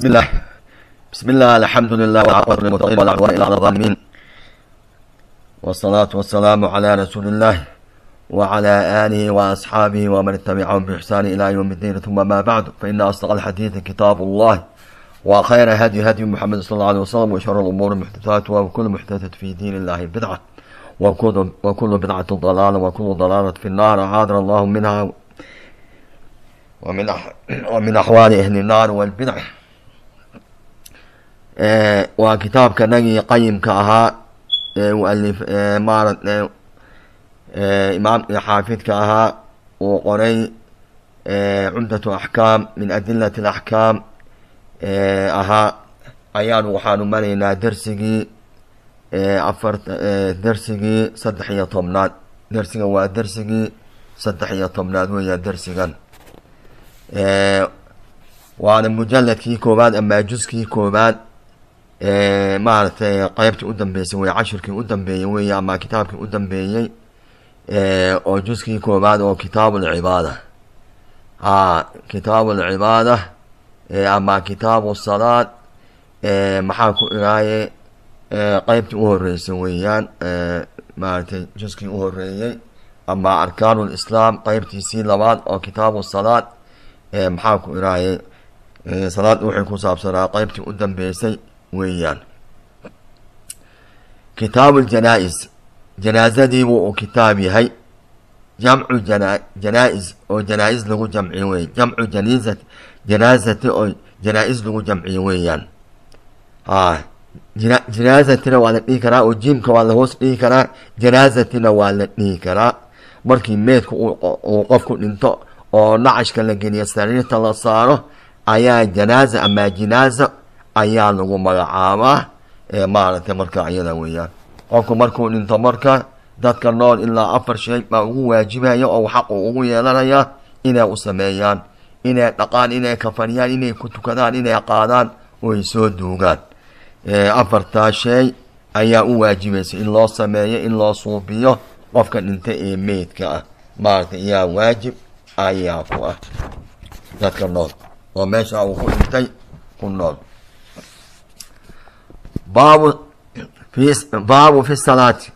بسم الله. بسم الله الحمد لله والعاقبة للمتقين إلا على الظالمين والصلاة والسلام على رسول الله وعلى آله وأصحابه ومن تبعهم بإحسان إلى يوم الدين. ثم ما بعد فإن أصدق الحديث كتاب الله وخير هدي هدي محمد صلى الله عليه وسلم وشر الأمور محدثاتها وكل محدثة في دين الله بدعة وكل, وكل بدعة ضلالة وكل ضلالة في النار. أعاذنا الله منها ومن ومن أحوال أهل النار والبدع. Waa kitaabka nagii qayimka ahaa ee mualif maara imaamkii xaafidka ahaa uu qoray cumdatu axkaam min adilati alaxkaam ahaa. Ayaanu waxaanu maraynaa dersigii afar dersigii saddex iyo tobnaad. Dersigan waa dersigii saddex iyo tobnaad weeyaa dersigan waana mujaladkii koowaad ama juskii koowaad maaragtay qeybtii u dambeysay wey cashirkii u dambeeyey wey ama kitaabkii u dambeeyey oo juskii koowaad oo kitaab lcibaada a kitaab lcibaada ama kitaabu salaad maxaa ku iraaye qeybtii u horeysay weeyaan maaragtay juskii u horeeyey ama arkaan lislaam qeybtiisii labaad oo kitaabu salaad maxaa ku iraaye salaad waxay ku saabsanaa qeybtii u dambeysay weeyaan. Kitaabu ljanaa-is janaazadiibuu uu kitaab yahay. Jamcu jana janaa-is oo janaa-is lagu jamciyo wey jamcu janiizat janaazati oo janaa-is lagu jamciyo weeyaan. Janaazatina waa la dhihi karaa oo jiimka waa la hoos dhihi karaa. Janaazatina waa la dhihi karaa. Markii meedka uu qofku dhinto oo nacashka la geliyo sariirta la saaro ayaa janaaza ama jinaaza ayaa lagu magacaabaa maaragtay marka iyada weeyaan. Qofku markuu dhinto marka dadka nool ilaa afar shay baa ugu waajibaya oo xaqu ugu yeelanaya inay u sameeyaan inay dhaqaan inay kafaniyaan inay ku tukadaan inay qaadaan oy soo duugaan. Afartaa shay ayaa u waajibaysa in loo sameeyo in loo suubiyo qofka dhinta ee meydka ah. Maaragtay ayaa waajib ayaa ku ah. Dadka nool oo meesha uu ku dhintay ku nool baabu fi salaati.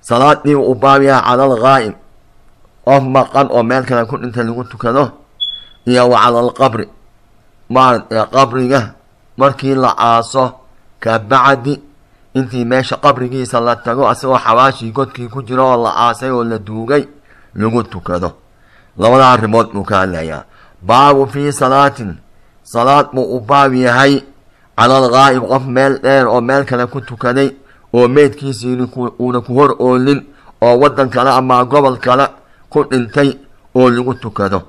Salaadii uu baab yahay cala algaa'ib qof maqan oo meel kale ku dhintay lagu tukado iyo wa cala alqabri. Maaragtay qabriga markii la aaso ka bacdi intii meesha qabrigiisa la tago asagoo xawaashii godkii ku jiro oo la aasay oo la duugay lagu tukado. Labada arrimood buu ka hadlayaa. Baabu fii salaatin. Salaad buu u baab yahay cala algaa'ib qof meel dheer oo meel kale ku tukaday oo meydkiisii uuna ku hor oolin oo waddan kale ama gobol kale ku dhintay oo lagu tukado.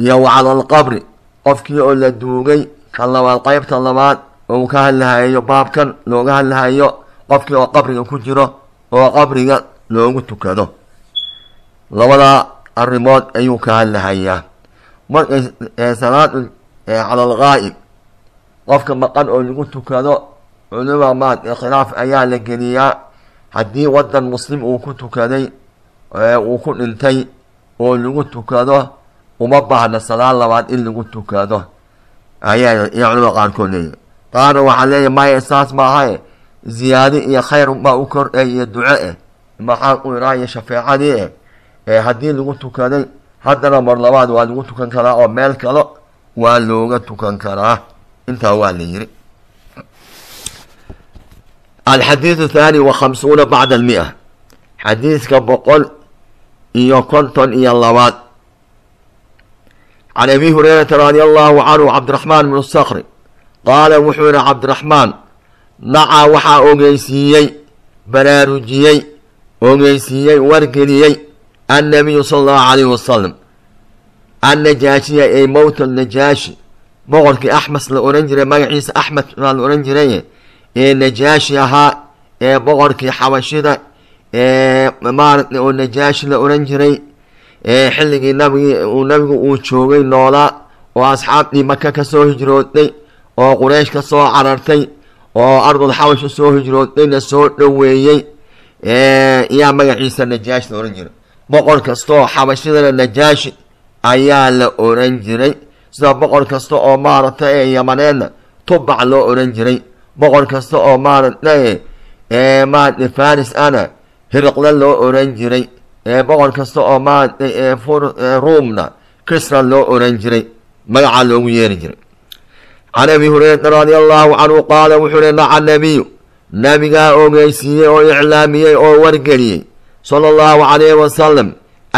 Iyo wa cala alqabri qofkii oo la duugay ka labaad qeybta labaad oo ka hadlahayo baabkan looga hadlahayo qofkii oo qabriga ku jiro oo qabriga loogu tukado. Labadaa arrimood ayuu ka hadlahayaa. Markay salaad cala qofka maqan oo lagu tukado culima maad khilaaf ayaa la geliyaa. Haddii waddan muslim uu ku tukaday uu ku dhintay oo lagu tukado uma baahna salaad labaad in lagu tukado. Ayaa iyo culimada qaarkood leeyahy qaarna waxaa leeyahy maya saas maahae ziyaado iyo khayr baa u kordhay iyo duco eh? Maxaa u iraayo shafeecadii eh? Ee haddii lagu tukaday haddana mar labaad waa lagu tukan karaa oo meel kale waa looga tukan karaa intaa waa la yiri alxadiidu thaani wa khamsuuna bacda almia. Xadiidka boqol iyo konton iyo labaad. Can abi hurayrata radi allahu canhu cabdiraxmaan bnu sakri qaala wuxuu yihi cabdiraxmaan nacaa waxaa ogeysiiyey baraarujiyey ogeysiiyey wargeliyey annabiyu sala allahu calayhi wasalam annajaashiya ay mowta najaashi boqorkii axmes la ohan jiray magaciisa axmed baa la ohan jiray ee najaashi ahaa ee boqorkii xabashida ee maaragtay oo najaashi la ohan jiray ee xilligii nabigi nabigu uu joogay noolaa oo asxaabtii maka ka soo hijroodday oo quraysh ka soo carartay oo ardul xabash u soo hijroodayna soo dhoweeyey yaa magaciisa najaashi la ohan jiray. Boqor kastoo xabashidana najaashi ayaa la oran jiray sida boqor kasta oo maaragta ee yamaneedna tubac loo odhan jiray. Boqor kasta oo maaragta ee maaragta faris ana hirqla loo odhan jiray. Ee boqor kasta oo maaragta ee ruumna kisra loo odhan jiray. Magacaa loogu yeeri jiray. Can abi hurayrata radi allahu canhu qaala wuxuu hi naca nabiyu nabigaa ogeysiiyey oo iclaamiyey oo wargeliyey sala allahu calayhi wasalam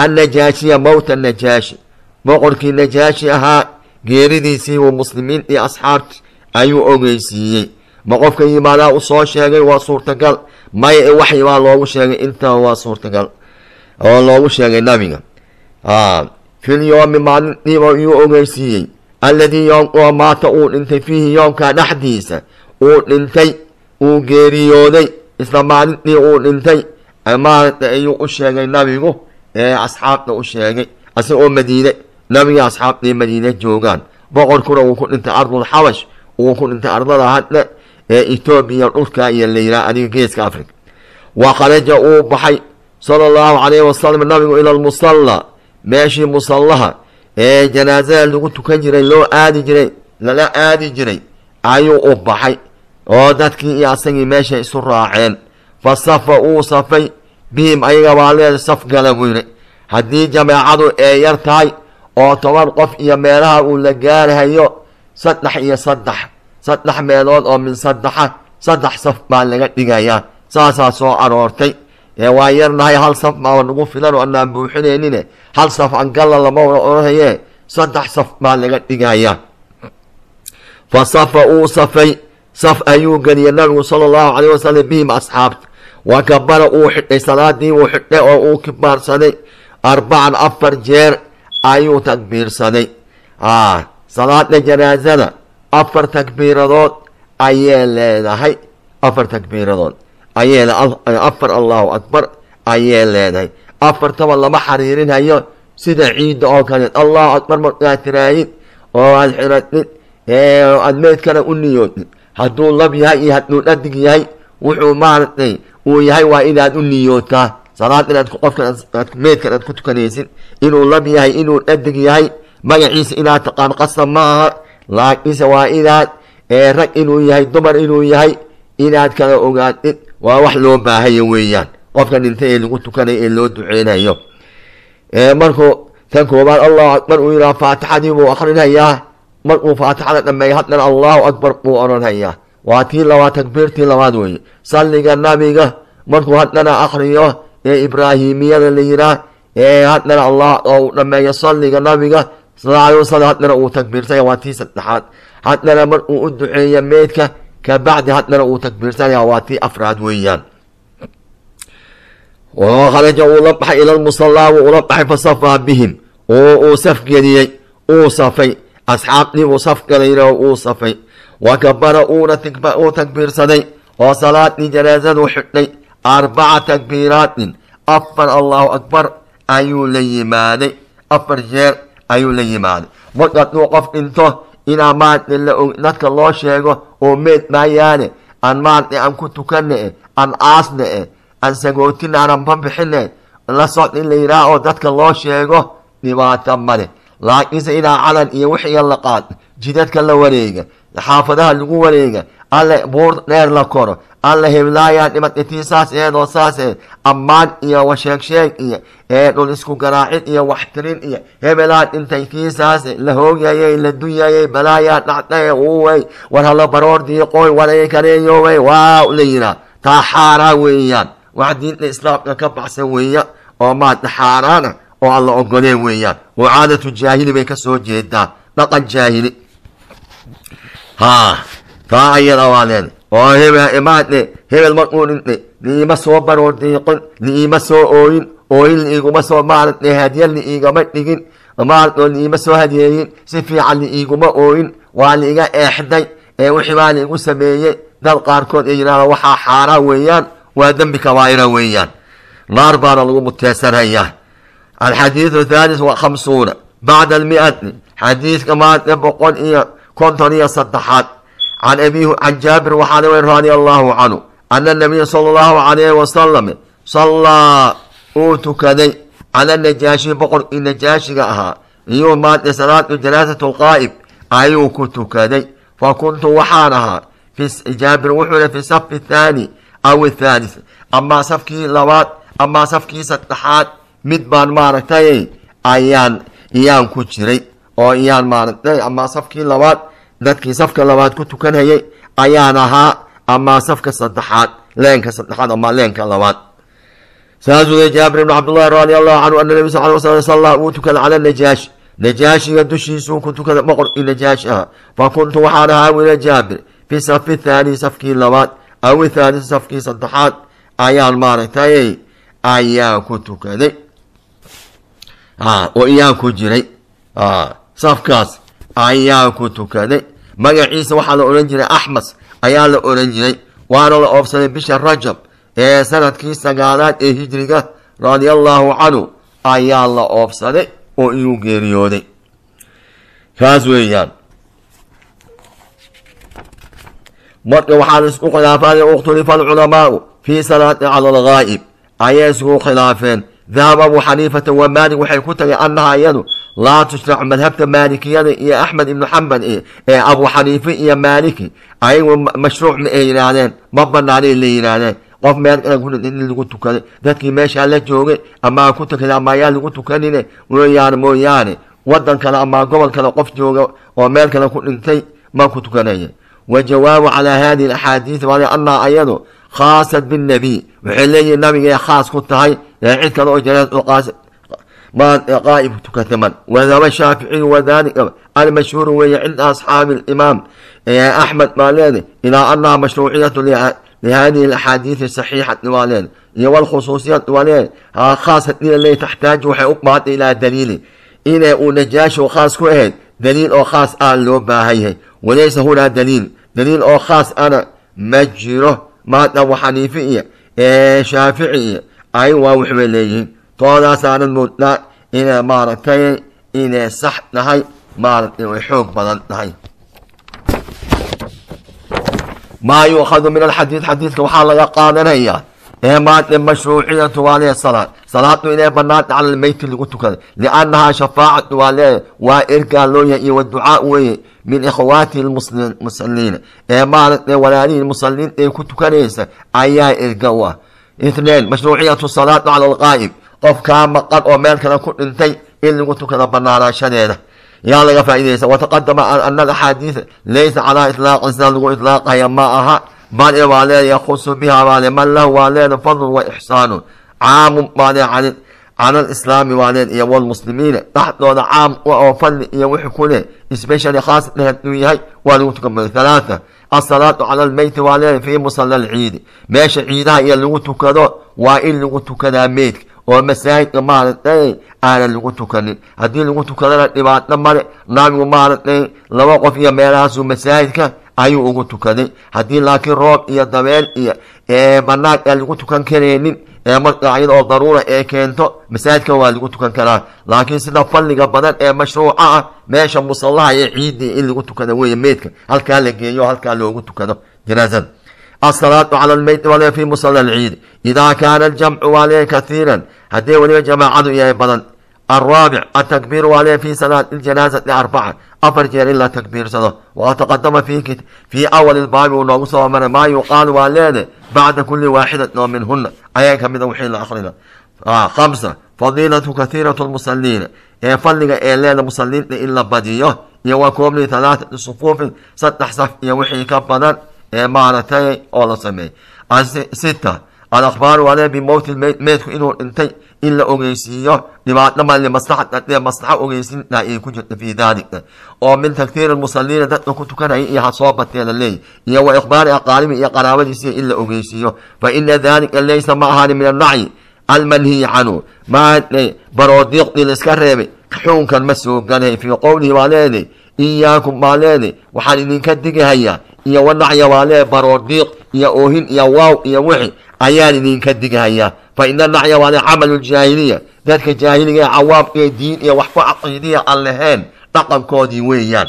annajaashiya mowta najaashi. Boqorkii najaashi ahaa geeridiisii uu muslimiin iyo asxaabti ayuu ogeysiiyey. Ma qofka yimaadaa u soo sheegay waa suurtagal? Maya e baa loogu sheegay. Intaba waa suurtagal oo loogu sheegay nabiga. Fil yoomi maalintiiba iyuu ogeysiiyey. Alladii yoom oo maata uu dhintay fiihi yoomkaa dhexdiisa uu dhintay uu geeriyooday. Isla maalintii uu dhintay maaragta ayuu u sheegay nabigu ee asxaabta u sheegay. Asagoo madiine nabiga asxaabtii madiine joogaan boqorkuna uu ku dhintay ardul xabash uu ku dhintay ardada hadda ee etoobiya dhulka iyo layraa adiga geeska africa wa kharaja uu baxay sala allahu calayhi wasalam nabigu ila lmusalla meeshii musallaha ee janaasada lagu tukan jiray loo aadi jiray lala aadi jiray ayuu u baxay. Oo dadkii iyo asagii meesha isu raaceen. Fa safa uu safay bihim ayaga baa leeda saf gala yidhi. Haddii jameecadu ee yar tahay oo toban qof iyo meelaha uu la gaarahayo saddex iyo saddex. Saddex meelood oo min saddexa saddex saf baa laga dhigayaa. Saasaa soo aroortay. Waa yarnahay hal saf maa nagu filan oo anaan buuxinaynine hal saf angalla lama wada odhanaye saddex saf baa laga dhigayaa. Fa safa uu safay saf ayuu geliyay nabigu sala allahu calayh wasalam bihim asxaabta wa kabara uu xidhay salaadii uu xidhay oo uu kibaarsaday arbacan afar jeer ayuu takbiirsaday salaada janaasada afar takbiiradood ayay leedahay afar takbiiradood ayay afar allahu akbar. Ayay leedahay afartaba lama xariirinhayo sida ciidda oo kale allahu akbar markaad tiraahid oo aad xiratid aad meydkana u niyootid hadduu lab yahay iyo hadduu dhadig yahay wuxuu maaragtay uu yahay waa inaad u niyootaa salaad inaad qofka meydkan aad ku tukanaysid inuu lab yahay inuu dhadig yahay magaciisa inaad taqaan qasab ma aha. Laakiinse waa inaad rag inuu yahay dumar inuu yahay inaad kala ogaatid waa wax loo baahayo weeyaan. Qofka dhintay ee lagu tukanayo ee loo duceynayo. Markuu tan koobaad allahu akbar uu yidhaha faatixadii buu akrinhayaa markuu faatixada dhameeya haddana allahu akbar buu odhanhayaa waa tii labaad takbiirtii labaad weeye. Salliga nabiga markuu haddana akriyo ee ibraahimiyada la yihaah ee haddana allah oo uu dhameeyo salliga nabiga sala alay wasalam haddana uu takbiirsanya waa tii saddexaad. Haddana markuu u duceeya meydka kabacdi haddana uu takbiirsanaya waa tii afraad weeyaan. Kharaja uu la baxay ila lmusallaa wuu ula baxay fasafaa bihim. Oo uu saf geliyey uu safay. Asxaabtii buu saf galayna oo uu safay. Wa kabara uuna uu takbiirsaday oo salaadii janaasadu xidhay arbaca takbiiraatin afar allahu akbar ayuu la yimaaday afar jeer ayuu la yimaaday marka hadduu qof dhinto inaa maaragta la og dadka loo sheego oo meed maayaane aan maaragtay aan ku tukana e aan aasna e aan sagootin aanan babixine la socda in la yidhaah oo dadka loo sheego dhibaato male laakiinse inaa calan iyo wixiga la qaad jidadka la wareega xaafadaha lagu wareega alle buur dheer la koro alla heblaayaan dhimatay saas eedoo saas ee ammaan iyo washeegsheeg iyo dhul isku garaacid iyo waxtirin iyo hebelaan dhintay tii saas la hoogyayay la dunyayay balaayaa dhacdae uwey war hala baroor diiqooy waray kareeyowey waaw la yiraa taa xaaraa weeyaan wax diinta islaamka ka baxsan weeya oo maadda xaaraana oo aan la ogoleen weeyaan oo caadatu jaahili bay ka soo jeedaa dhaqan jaahili haa taa ayada waa oo hebel maadhe hebel markuu dhintay niima soo baroor diiqin niima soo ooyin ooyin liiguma soo maaragtay hadya liigama dhigin maaragtoo liima soo hadeeyin si fiican liiguma ooyin waa liiga eexday ee wixii baa liigu sameeyey dad qaarkood ee yidhahda waxaa xaaraan weeyaan waa dembi kabaa'ira weeyaan. Naar baana lagu muteysanayaa alxadiidu thalis wa khamsuuna bacda almi'ati xadiidka maanta boqol iyo konton iyo saddexaad can abi can jaabir waxaana weyn radia allahu canhu ana nabiya sala allahu calayhi wasalam sallaa uu tukaday cala najaashi boqorkii najaashiga ahaa iyo maade salaatu janaasatu lqaa'ib ayuu ku tukaday fa kuntu waxaan ahaa jaabir wuxuuna fi safi thaani aw athaalis amaa safkii labaad amaa safkii saddexaad mid baan maaragtay ayaan iyaan ku jiray oo iyaan maaragtay dadkii safka labaad ku tukanayay ayaan ahaa amaa safka saddexaad leenka saddexaad amaa leenka labaad. Saasuu le jaabir ibn cabdullahi radi allahu canhu ana nabi sal sl salla wuu tukaday cala najaashi. Najaashiga dushiisuu ku tukaday boqorkii najaashi aha. Fa kuntu waxaan ahaa wila jaabir fi safi thaani safkii labaad aw thaalis safkii saddexaad ayaan maaragtay ayaa ku tukaday. Oo iyaan ku jiray. Safkaas ayaa ku tukaday magaciisa waxaa la odhan jiray axmas ayaa la odhan jiray. Waana la oobsaday bisha rajab ee sannadkii sagaalaad ee hijriga radia allahu canhu. Ayaa la oobsaday oo iyuu geeriyooday. Kaas weeyaan. Marka waxaa isku khilaafay ukhtulifa alculamaau fii salaati cala alghaa'ib. Ayay isku khilaafeen. Dahaba abu xaniifata wa maalik waxay ku tageen annaha iyadu laa tushracu madhabta maalikiyada iyo axmed ibnu xambal ee abu xaniife iyo maaliki ayagu mashruuc ma ay yidhaahdeen ma banaanay la yidhaahdeen qof meel in lagu tukaday dadkii meeshaa la joogay amaa ku tukaday ama ayaa lagu tukanine mooyaane mooyaane wadan kale ama gobol kale qof jooga oo meel kale ku dhintay ma ku tukanaya wajawaabu calaa hadihi alaxaadiis waa anaa ayadu khaasat binnabiy waxay leeyihiin nabigay khaas ku tahay ee cid kale oo janaas qaa'ib tukataman wadaba shaaficiyu wadalika almashhuuru weeye cinda asxaabi alimaam axmed baa leeday ilaa annaha mashruuciyatu lihadihi alaxaadiisi saxiixati waa leeday iyo walkhusuusiyat waa leeday khaas haddii leey taxtaaju waxay u baahantay ilaa daliili inay uu najaashu khaas ku ahayd daliil oo khaas ah loo baahan yahay walaysa hunaa daliil daliil oo khaas ana ma shaafici toodaasaanad moodnaa inay maaragtay inay sax tahay maaragtay way xoog badan tahay maa yuukhadu min alxadiid xadiidka waxaa laga qaadanayaa ee maade mashruuciyatu waa lee salaad. Salaadu inay banaanta cala lmeyti lagu tukaday liannahaa shafaacatu waa lee waa ergaa loo yahay iyo waducaa weeye min ikhwaati lmusaliina ee maaragtay walaalihii musaliin ee ku tukanaysa ayaa erga u ah. Itnain mashruuciyatu salaatu cala alqaa'ib qof kaa maqan oo meel kale ku dhintay in lagu tukado banaanaashadeeda yaa laga faaidaysa wataqadama ana alaxaadiisa laysa calaa itlaaqin sida lagu itlaaqaya ma aha. Bal waa leeda yakusu biha baa le man lahu waa leeda fadlun wa ixsaanun. Caamun baa lee can alislaami waa leen iyo walmuslimiina dhaxdooda caam oo fadli iyo wixii ku leh especially khaas haduu yahay waa lagu tukado halaatha asalaatu cala almeyti waa leeda fii musalla alciidi meesha ciidaha iyo lagu tukado waa in lagu tukadaa meydka oo masaajidka maaragtay aanan lagu tukanin. Haddii lagu tukadana dhibaato male nabigu maaragtay laba qof iyo meelahaasu masaajidka ayuu ugu tukaday haddii laakiin roob iyo dabeel iyo banaan aan lagu tukan karaynin ee marka iyada oo daruura ee keento masaajidka waa lagu tukan karaa. Laakiin sida fadliga badan ee mashruuca ah meesha musallaha iyo ciidii in lagu tukado weeye meydka halkaa la geeyo halkaa loogu tukado. Janaasada الصلاة على الميت ولا في مصلى العيد إذا كان الجمع عليه كثيرا هدي ولي جماعة يا بدن الرابع التكبير عليه في صلاة الجنازة أربعة أفر جير إلا تكبير صلاة وتقدم في كت في أول الباب ونوصى ومن ما يقال والين بعد كل واحدة منهن أي كم وحين الآخرين آه خمسة فضيلة كثيرة المصلين إيه فلق إيه المصلين إلا بديه يوكم لي ثلاثة صفوف ستة صف يوحي كبدا ee maaragtay oo la sameeyey sita alakhbaaru ale bimowti lmeyd meydku inuu dhintay in la ogeysiiyo dhibaato male ay ku jirta fii daalika oo min taktiiri musaliina dadka ku tukanaya iyo ha soo batee la leeyahy iyo wa ikhbaari aqaalibi iyo qaraabadiisiya in la ogeysiiyo fa ina dalika laysa ma ahaani min annacyi almanhiyi canhu maadhay baroodiiqdii la iska reebay xuunkan ma soo galay fii qowlihi baa leeday iyaakum baa leeday waxaan idinka digahayaa iyo wanaxyawaale baroodiiq iyo oohin iyo waaw iyo wixi ayaan idinka dighayaa fa ina naxyawaale camalu jaahiliya dadka jaahiliga ee cawaamka diin iyo waxba caqiidiya aan lahayn dhaqankoodii weeyaan.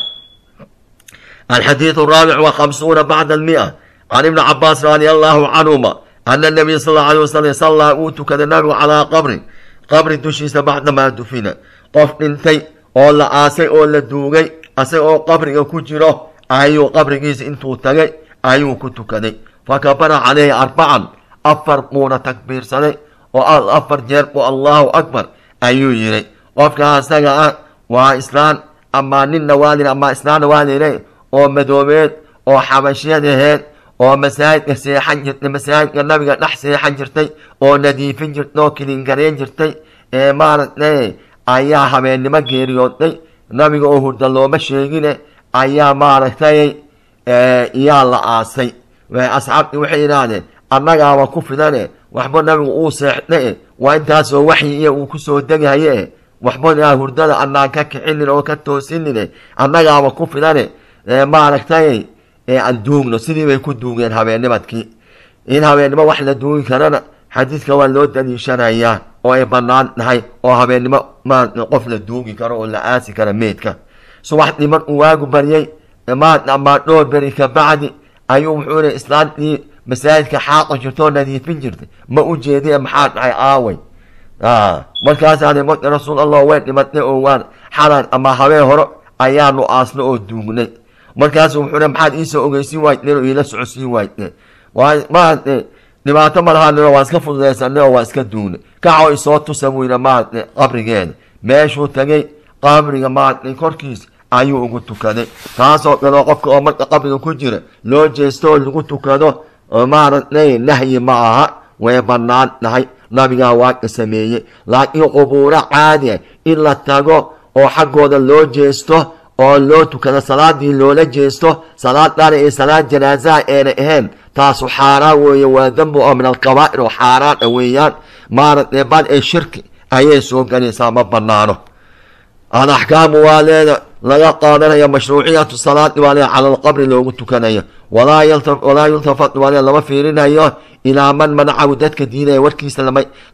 Alxadiid raabic wakhamsuuna bacda almia. Can ibni cabaas radi allaahu canhuma ana nabiya sal alla alay wasalam sallaa uu tukaday nabigu calaa qabri qabri dushiisa bacdamaa dufina. Qof dhintay oo la aasay oo la duugay isagoo qabriga ku jiro ayuu qabrigiisa intuu tagay ayuu ku tukaday fakabara calayhi arbacan afar buuna takbiirsaday oo afar jeer buu allahu akbar ayuu yihi qofka asaga ah waa islaan amaa ninna waalin amaa islaanna waalile oo madoobeed oo xabashiyad aheed oo masaajidka seexan jirtay masaajidka nabiga dhex seexan jirtay oo nadiifin jirtay oo kilingareen jirtay. Ee maaragtay ayaa habeennimo geeriyooday nabiga oo hurda looma sheegine ayaa maaragtay iyaa la aasay. Asxaabtii waxay yidhaahdeen annagaaba ku fidane waxba nabigu uu seexdae waa intaasoo waxyi iyo uu ku soo degaye. Waxba hurdada annaan ka kicinin oo ka toosinine annagaaba ku fidane. Maaragtay aan duugno sidii ku duugeen habeennimadkii. In habeennimo wax la duugi karana xadiidka waa loo daliishanayaa oo ay bannaan tahay oo habeennimo qof la duugi karo oo la aasi kara meydka subaxdii markuu waagu baryay amaa dhowr beri ka bacdi ayuu wuxuu ina islaantii masaajidka xaaqa jirta oo nadiifin jirtay ma u jeediye maxaa dhacay aaway? Markaasaana marka rasuul allah way dhimatay oo waan xalan ama habeen hore ayaanu aasno oo duugnay. Markaasu wuxuu maxaad iisoo ogeysiin waydeen oo iila socodsiin waydeen maarate dhibaato ma waa iska fududaysanay oo waa iska duugnay. Kacoo isoo tusa buyna maarate qabrigeeda meeshuu tagay qabriga maarate korkiisa ayuu ugu tukaday. Taasoo kaleo qofka oo marka qabriga ku jira loo jeesto oo lagu tukado oo maaragtay nahyi ma aha way bannaan tahay. Nabigaa waaka sameeyey. Laakiin qubuuro caadiya in la tago oo xaggooda loo jeesto oo loo tukado salaadii loola jeesto salaadana iyo salaad janaasaha eena ahayn taasu xaaraan weeye waa dembi oo min alkabaa'ir oo xaaraana weeyaan. Maaragtay bal ee shirki ayay soo galaysaa ma bannaano. Alaxkaamu waa leeda laga qaadanaya mashruuciyatu salaadi waa leeda cala alqabri loogu tukanayo. Walaa yultafat leeda lama fiirinayo ilaa man manacahu dadka diidaya warkiisa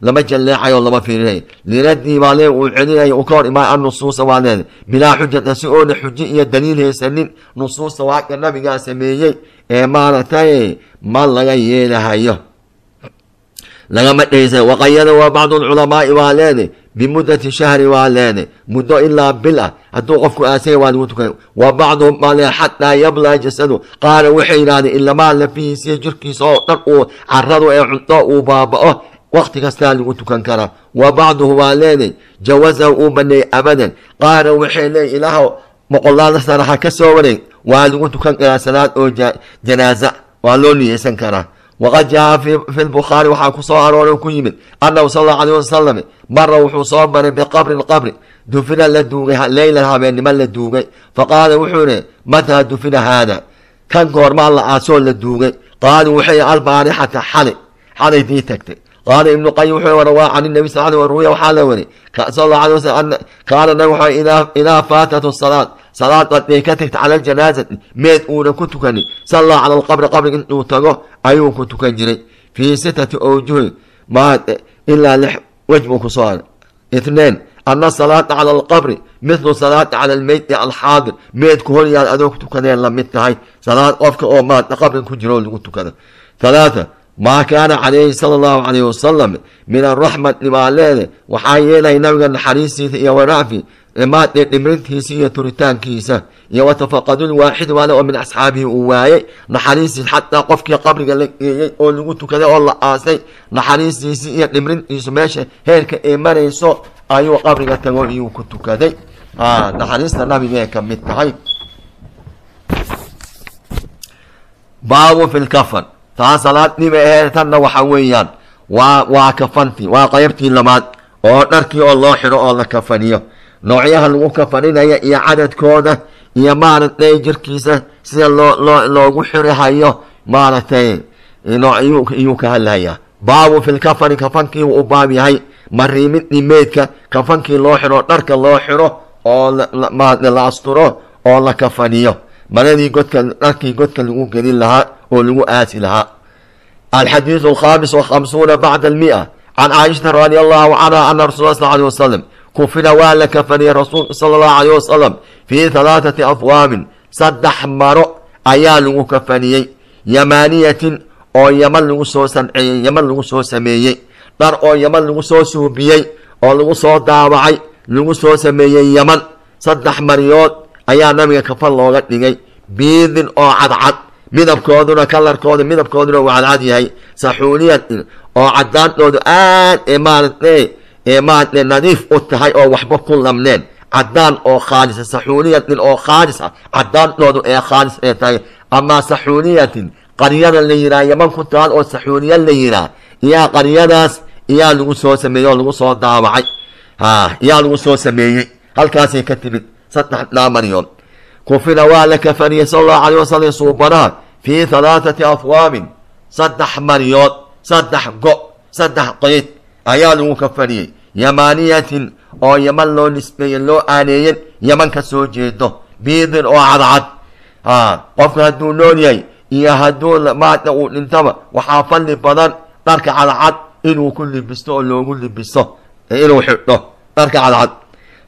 lama jalleecayo lama fiirinayo. Liradii waa leeda uu celinayo uu ka hor imaan annusuusa waa leeda bilaa xujata si oona xujo iyo daliil haysanin nusuusta waaka nabigaa sameeyey ee maaragtay ma laga yeelahayo lagama dhehaysa waqayada waa bacdu lculamaai waa leeday bimuddati shahri waa leeday muddo ilaa bil ah hadduu qofku aasaya waa lagu tukay wa bacduhum baa xataa yablaa jasadu qaala waxay yidhahdeen ilamaa lafihiisiyo jirkiisa oo dhan uu caradu ee cunto uu baaba'o wakti kastaa lagu tukan karaa wa bacduhu waa leeday jawasahu uu baneeyey abadan qaala waxay leeyiy ilaahow boqolaada sana ha ka soo wareeg waa lagu tukan karaa salaad oo janaaza waa loo niyeysan karaa waqad jaa fi lbukhaari waxaa ku soo arooray ku yimid annahu sal allau alayh wasalam mara wuxuu soo maray biqabri lqabri dufina la duugay leylan habeennimo la duugay faqaala wuxuu ihi mataa dufina haada kan goormaa la aasoo la duugay qaaluu waxay albaarixata xali xalay dii tagtay qaala ibnu qayim wuxuu rawaa can nabi sal ruya waxaa la wari sal allahu alay wasalam kaana nabi wuxuu idaa faatatu salaad salaad haday ka tagta cala aljanaazati meed uuna ku tukanin. Sallaa cala alqabri qabrig intuu tago ayuu ku tukan jiray. Fii sitati awjuhin maade ilaa lix wej buu ku soo haray ana salaata cala alqabri mithlu salaata cala almeyti alxaadir. Meedku horyaal adoo ku tukadeen la mid tahay. Salaad qofka oo maada qabrig ku jiro lagu tukado. Halaatha maa kaana calayhi sala allahu calayhi wasalam min araxmati baa leede waxaa yeelaya nabiga naxariistiisa iyo waraafi maadee dhimrintiisa iyo turitaankiisa. Iyo watafaqadul waaxid waale oo min asxaabihi uu waayey naxariistiis xataa qofkii qabriga la geeyey oo lagu tukaday oo la aasay. Naxariistiisii iyo dhimrintiisu meesha heerka ee marayso ayuu qabriga tago iyuu ku tukaday. Naxariista nabigee ka mid tahay. Baabu fi lkafan taa salaad dhiba ahee tanna waxa weeyaan. Waa waa kafantii waa qaybtii labaad. Oo dharkii oo loo xiro oo la kafaniyo noocyaha lagu kafaninaya iyo cadadkooda iyo maaragtay jirkiisa sida loo loo loogu xirihayo maaragtay iyuu ka hadlayaa. Baabu fi lkafani kafankii uu u baab yahay mariimidii meydka kafankii loo xiro dharka loo xiro oo la asturo oo la kafaniyo. Maradii godka dharkii godka lagu gelin lahaa oo lagu aasi lahaa. Alxadiidu alkhaamis wakhamsuuna bacda almia can caaishata radi allahu canha ana rasul sal alay wasalam kufina waa la kafaniyey rasuulka sala allahu alayh wasalam fii halaathati afwaabin saddex maro ayaa lagu kafaniyey yamaaniyatin oo yaman lagu soo sanceeyey yaman lagu soo sameeyey dhar oo yaman lagu soo suubiyey oo lagu soo daawacay lagu soo sameeyey yaman saddex maryood ayaa nabiga kafan looga dhigay biidin oo cadcad midabkooduna kalarkooda midabkooduna uu cadcad yahay saxuuliyatin oo cadaantoodu aad ee ee maaragte nadiif u tahay oo waxba ku lamneen. Cadaan oo khaalisa saxuuliyatin oo khaalis ah ee khaalis ee tahay. Amaa saxuuliyatin qaryada la yihaha yaman ku taal oo saxuuliya la yihaah iyaa qaryadaas iyaa lagu soo sameeyey oo lagu soo daawacay. Iyaa lagu soo sameeyey. Halkaasay ka timid. Saddexdaa maryood kufina waa la kafaniyey sala allahu alayh wasalam suubanaha fii halaathati afwaabin saddex maryood saddex go saddex qeyd ayaa lagu kafaniyey yamaaniyatin oo yaman loo nisbeeyey loo aaneeyen yaman ka soo jeedo. Biidin oo cadcad. Qofka hadduu nool yahay iyo hadduu maata uu dhintaba waxaa fadli badan dharka cadcad inuu ku libisto oo loogu libisto. Inuu xidho dharka cadcad.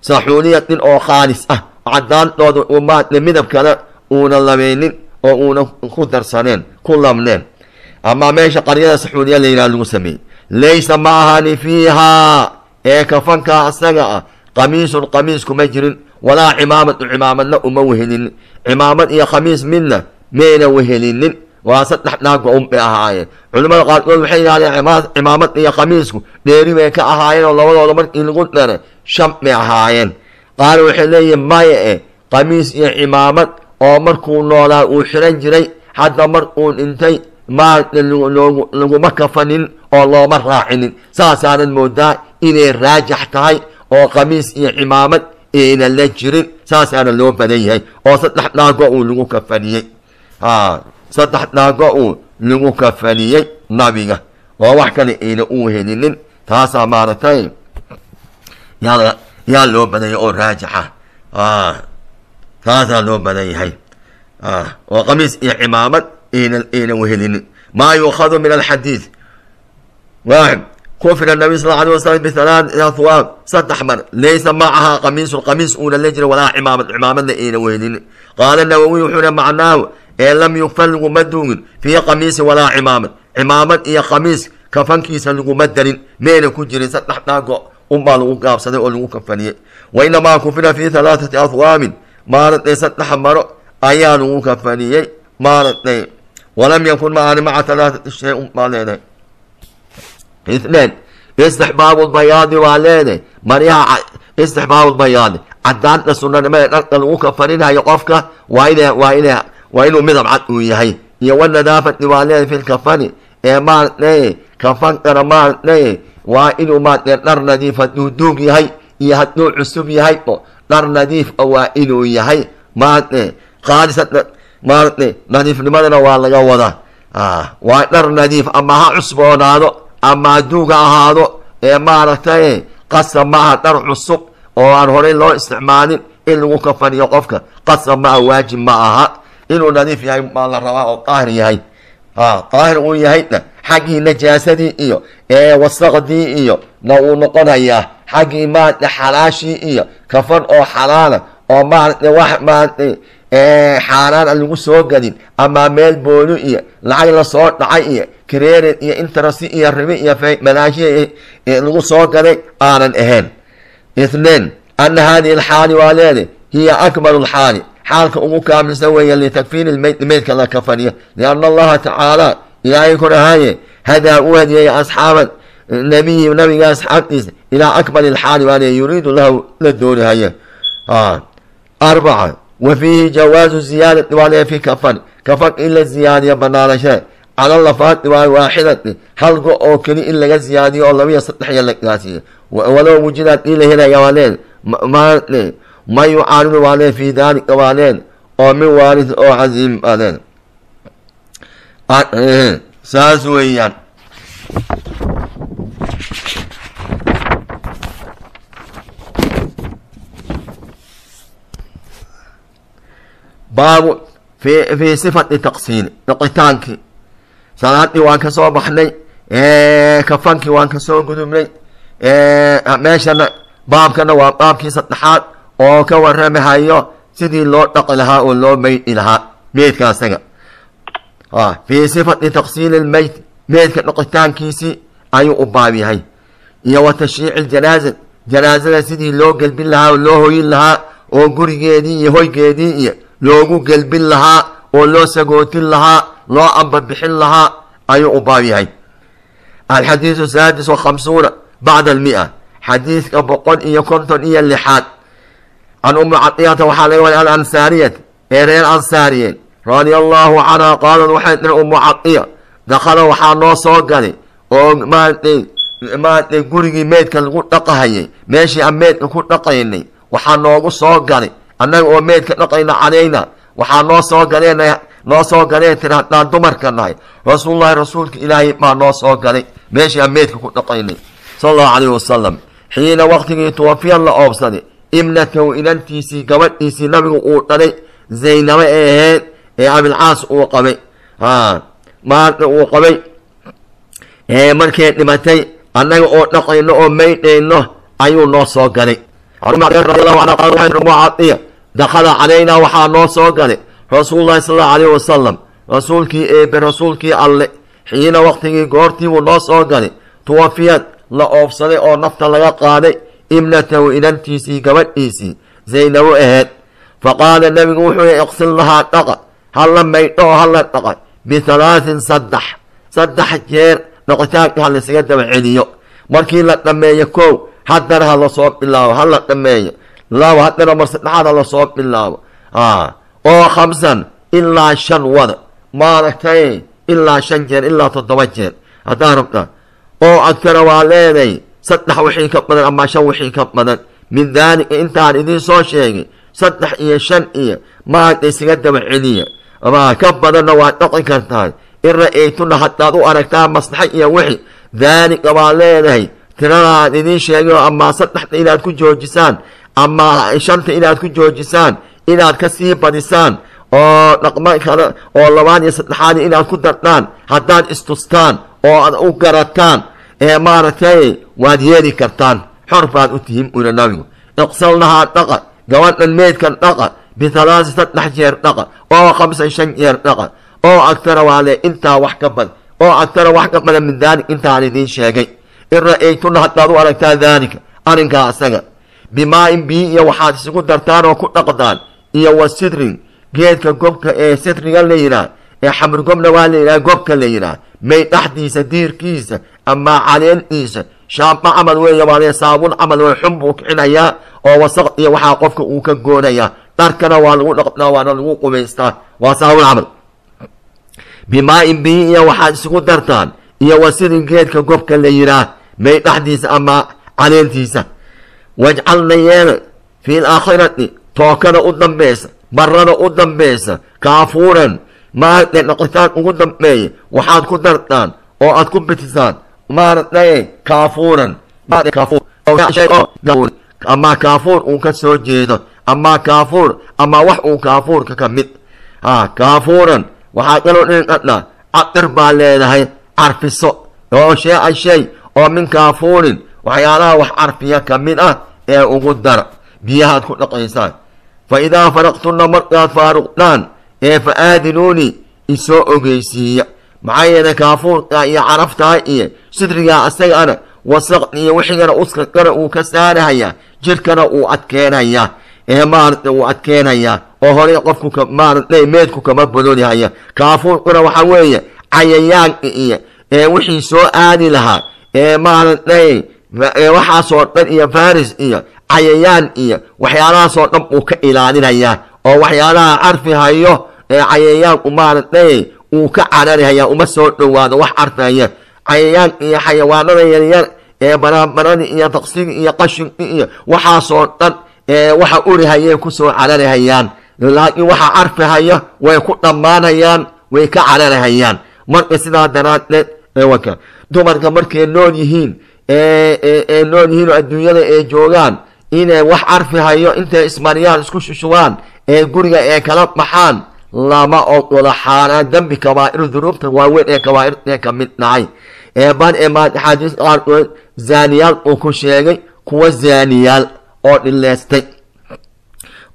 Saxuuliyatin oo khaalis ah cadaantooda uu maata midabkana uuna labeynin oo uuna ku darsaneen ku labneen. Amaa meesha qaryada saxuuliya la yidhaha lagu sameeyey laysa ma ahani fiihaa ee kafankaa isaga ah qamiisun qamiis kuma jirin walaa cimaamadu cimaamadna uma wehelinin cimaamad iyo khamiis midna mayna wehelinin waa saddex dhaago un bay ahaayeen culimmada qaarkood waxay yidhahdeen cimaamad iyo khamiisku dheeri bay ka ahaayeen oo labadooda markii lagu dheray shan bay ahaayeen qaar waxay leeyihiin maya e khamiis iyo cimaamad oo markuu noolaa uu xiran jiray hadda mar uu dhintay maaragta laguma kafanin oo looma raacinin. Saasaanan moodaa inay raajax tahay oo khamiis iyo cimaamad ayna la jirin. Saasaana loo badan yahay oo saddex dhaago uu lagu kafaniyey. Saddex dhaago uu lagu kafaniyey nabiga. Oo wax kale ayna u helinin. Taasaa maaragtay yaa loo badanya oo raajixa taasaa loo badan yahay. Oo khamiis iyo cimaamad ayna ayna wehelinin maa yuukhadu min alxadiid waaxid kufira nabiy sal alay wasalam bihalaathi ahwaab saddex mar laysa macahaa qamiisun qamiis uuna la jira walaa cimaamad cimaamadna ayna wehelinin qaala nawowiy wuxuuna macnaahu ee lam yukfan laguma duugin fii qamiisin walaa cimaamad cimaamad iyo khamiis kafankiisa laguma darin mayna ku jirin saddex dhaago unbaa lagu gaabsaday oo lagu kafaniyey wa inamaa kufira fii halaathati ahwaabin maaragtay saddex maro ayaa lagu kafaniyey maaragtay walam yakun maani maca alaaati shay baa leedahay itnain istixbaabu lbayaadi waa leedahay maryaha istixbaabu lbayaadi cadaanta sunanimaee dharka lagu kafaninhayo qofka waa ina waa ina waa inuu midab cad uu yahay iyo wanadaafati waa leedahay fi lkafani ee maartay kafankana maartay waa inuu maartay dhar nadiifa duuduug yahay iyo hadduu cusub yahay dhar nadiif waa inuu yahay maartay qaalisata Eh, nadiifnimadana waa laga wadaa. Ah, waa dhar nadiif ama ha cusboonaado ama adduug ha ahaado ee maaragtay qasab maaha dhar cusub oo aan horay loo isticmaalin in lagu kafaniyo qofka. Qasab maaha waajib ma aha. Inuu nadiif yahay baa la rabaa oo daahir yahay. Ah, daahir uu yahayna xaggii najaasadii iyo wasaqdii iyo na uu noqonayaa xaggii maarata xalaashii iyo kafan oo xalaala oo maarata wax maarata xaaraan aan lagu soo gadin. Ama meel boolu iyo lacag la soo dhacay iyo kareerin iyo interest iyo ribi iyo madaashiya lagu soo gaday aanan ahayn. Ithnain ana hadihi alxaali waa leeda hiya akbar alxaali xaalka ugu kaamilsan weeye litakfiiri maydka la kafaniyo. Lianna allaha tacaala ilaahay korahaye hadaa u hadiyeeyey asxaaba nabiyi nabiga asxaabtiisa ilaa akbar alxaali waa leey yuriidu lahu la doonihaya arbaca wafiihi jawaazu ziyaada dhiwaanaya fi kafan kafan in la ziyaadiyo banaanashee cala lafaad dhiwaan waaxidati hal go oo keli in laga ziyaadiyo oo labiyo saddex iyo lagaasiyo walow wujidaad in la helaya waaneen maane ma yucaanidu waaneen fi daalika waaneen oo min waaris oo casiim saas weeyaan baabu fii sifati taqsiili dhiqitaankii salaaddii waan ka soo baxnay kafankii waan ka soo gudubnay ah, meeshana baabkana waa baabkii saddexaad oo ka waramahayo sidii loo dhaqi lahaa oo loo meydi lahaa meydka asaga. Fii sifati taqsiili lmeyd meydka dhaqitaankiisii ayuu u baab yahay. Iyo wa tashriici janaaza janaasada sidii loo gelbin lahaa oo loo hoyin lahaa oo gurigeedii iyo hoygeedii iyo loogu gelbin lahaa oo loo sagootin lahaa loo ambabixin lahaa ayuu u baab yahay. Alxadiidu saadis wa khamsuuna bacda almia. Xadiidka boqol iyo konton iyo lixaad. Can umi cadiyata waxaa laga wariy alansaariyat ee reer ansaariyeed radia allahu canha qaalad waxay tiri umu cadiya dakhala waxaa noo soo galay oo maaragtay maaragtay gurigii meydka lagu dhaqahayay meeshii aan meydka ku dhaqaynay waxaa noogu soo galay annaga oo meydka dhaqayna calayna waxaa noo soo galeen noo soo galeen tiri haddaan dumarka nahay. Rasuulullahi rasuulka ilaahay baa noo soo galay. Meeshii aan meydka ku dhaqaynay. Sala allahu calayhi wasalam xiina waqtigii tuwafiya la oobsaday ibnatahu inantiisii gabadhiisii nabigu uu dhalay. Zaynabo ee ahayd ee abilcaas uu qabay. Maanta uu qabay. Markay dhimatay annaga oo dhaqayno oo maydhayno ayuu noo soo galay dakhala calaynaa waxaa noo soo galay rasuululahi sal allahu alayh wasalam rasuulkii eebe rasuulkii alle xiina waqtigii goortiibuu noo soo galay tuwafiyad la oofsaday oo nafta laga qaaday ibnatahu inantiisii gabadhiisii zaynabo ahayd faqaala nebigu wuxuu yihi iqsil lahaa dhaqa hala maydho oo hala dhaqa bihalaatin saddex saddex jeer dhaqitaanka ha laysaga daba celiyo markii la dhammeeyo kow haddana ha la soo bilaabo ha la dhammeeyo labo haddana mar saddexaad ha la soo bilaabo. Oo khamsan ilaa shan wada maaragtay ilaa shan jeer ilaa toddoba jeer. Haddaa rabta. Oo agtana waa leeday saddex wixii ka badan ama shan wixii ka badan. Min daalika intaan idiin soo sheegay saddex iyo shan iyo maaragta isaga daba celiya. Ama ka badanna waad dhaqi kartaan in ra'aytuna haddaad u aragtaan maslaxa iyo wixi daalika baa leedahay tiradaan idiin sheegay oo amaa saddexda inaad ku joojisaan ama shanta inaad ku joojisaan inaad ka sii badisaan oo dhaqmo kale oo labaad iyo saddexaad inaad ku dardhaan haddaad istustaan oo aad u garataan ee maaragtay waad yeeli kartaan. Xor baad u tihiin ula nabigu. Iqsalnahaa dhaqa gabadhan meydkan dhaqa bithalaasi saddex jeer dhaqa oo khamsan shan jeer dhaqa oo agtara waa le intaa wax ka badan oo agtara wax ka badan min daalik intaan idiin sheegay. In ra'aytuna haddaad u aragtaa daalika arrinkaa asaga bimaa-in bii iyo waxaad isugu dartaan oo ku dhaqdaan. Iyo wa sidrin geedka gobka ee sidriga la yidhaah ee xamrgobna waa la yidhaha gobka la yidhaah may dhaxdiisa diirkiisa ama caleentiisa shaamba camal weeye waale saabuun camal wey xun buu kicinayaa oo wasaq iyo waxaa qofka uu ka goonayaa dharkana waa lagu dhaqdaa waana lagu qubaystaa waa saabuun camal. Bimaa-in bii iyo waxaad isugu dartaan iyo wa sidrin geedka gobka la yidhaah may dhaxdiisa ama caleentiisa wajcalna yeela fi laakhirati tookada u dambaysa barada u dambaysa kaafuuran maaragtay dhaqitaan ugu dambeeya waxaad ku dartaan oo aad ku bitisaan maaragtay kaafuuran ama kaafuur uu ka soo jeedo ama kaafuur ama wax uu kaafuurka ka mid ha kaafuuran waxaa kaloo dhihi kartaa cadir baa leedahay carfiso oo shee a shay oo min kaafuurin waxyaalaha wax carfiya ka mid ah ee ugu dara biyahaad ku dhaqaysaan fa idaa faraqtunna markaad faaruqdaan ee fa aadinuunii isoo ogeysiiya. Maxaa yeelay kaafuurka iyo caraftaa iyo sidrigaa asagana wasaq iyo wixigana uskakana uu ka saarahayaa jirkana uu adkeenayaa ee maaragta uu adkeenayaa oo horey qofku maaragtay meedku kama bololihaya kaafuurkuna waxaa weeye cayayaanka iyo ee wixii soo aadi lahaa. Ee maaragtay waxaasoo dhan iyo faris iyo cayayaan iyo waxyaalahaasoo dhan uu ka ilaalinayaa. Oo waxyaalaha carfi hayo ee cayayaanku maaragtay uu ka cararihaya uma soo dhowaado wax carfihaya cayayaanka iyo xayawaanada yaryar ee barabarada iyo daqsiga iyo qashinka iyo waxaasoo dhan waxa urihayay ku soo cararihayaan laakiin waxa carfihaya way ku dhammaanayaan way ka cararihayaan marka sidaa daraaddeed dumarka markay nool yihiin ee nool yihiin oo adduunyada ee joogaan inay wax carfi hayo intay ismariyaan isku shushubaan ee guriga ee kala baxaan lama ogola xaaraan. Dembi kabaa'ir dunuubta waaweyn ee kabaa'irtee ka mid dhahay ee ban ee maaxaadiis qaarkood zaaniyaal uu ku sheegay kuwa zaaniyaal oo dhileystay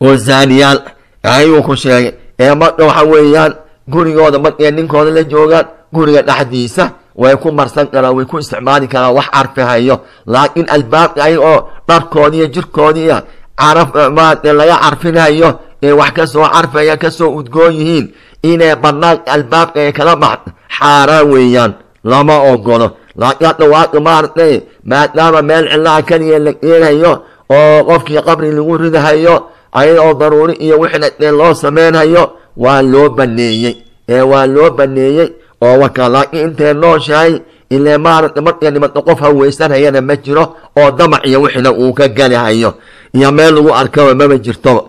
oo zaaniyaal ayuu ku sheegay. Ee marka waxa weeyaan gurigooda markay ninkooda la joogaan guriga dhexdiisa way ku marsan karaan way ku isticmaali karaan wax carfi hayo. Laakiin albaabka ay oo dharkoodii iyo caraf maarata laga carfinhayo ee wax ka soo carfaya ka soo udgoon yihiin inay banaanka albaabka ay kala baxdo xaaraan weeyaan lama ogolo laakiin dhawaaqi maaragtay maadaama meel cilaha keliya la keenhayo oo qofkii qabri lagu ridahayo ayada oo daruuri iyo dee loo sameynhayo waa loo baneeyey ee waa loo baneeyey oo waka laakiin intay nooshahay ile maaragta markay dhimato qof haweysanhayana ma jiro oo damac iyo wixna uu ka galihayo iyo meel lagu arkaba maba jirtoba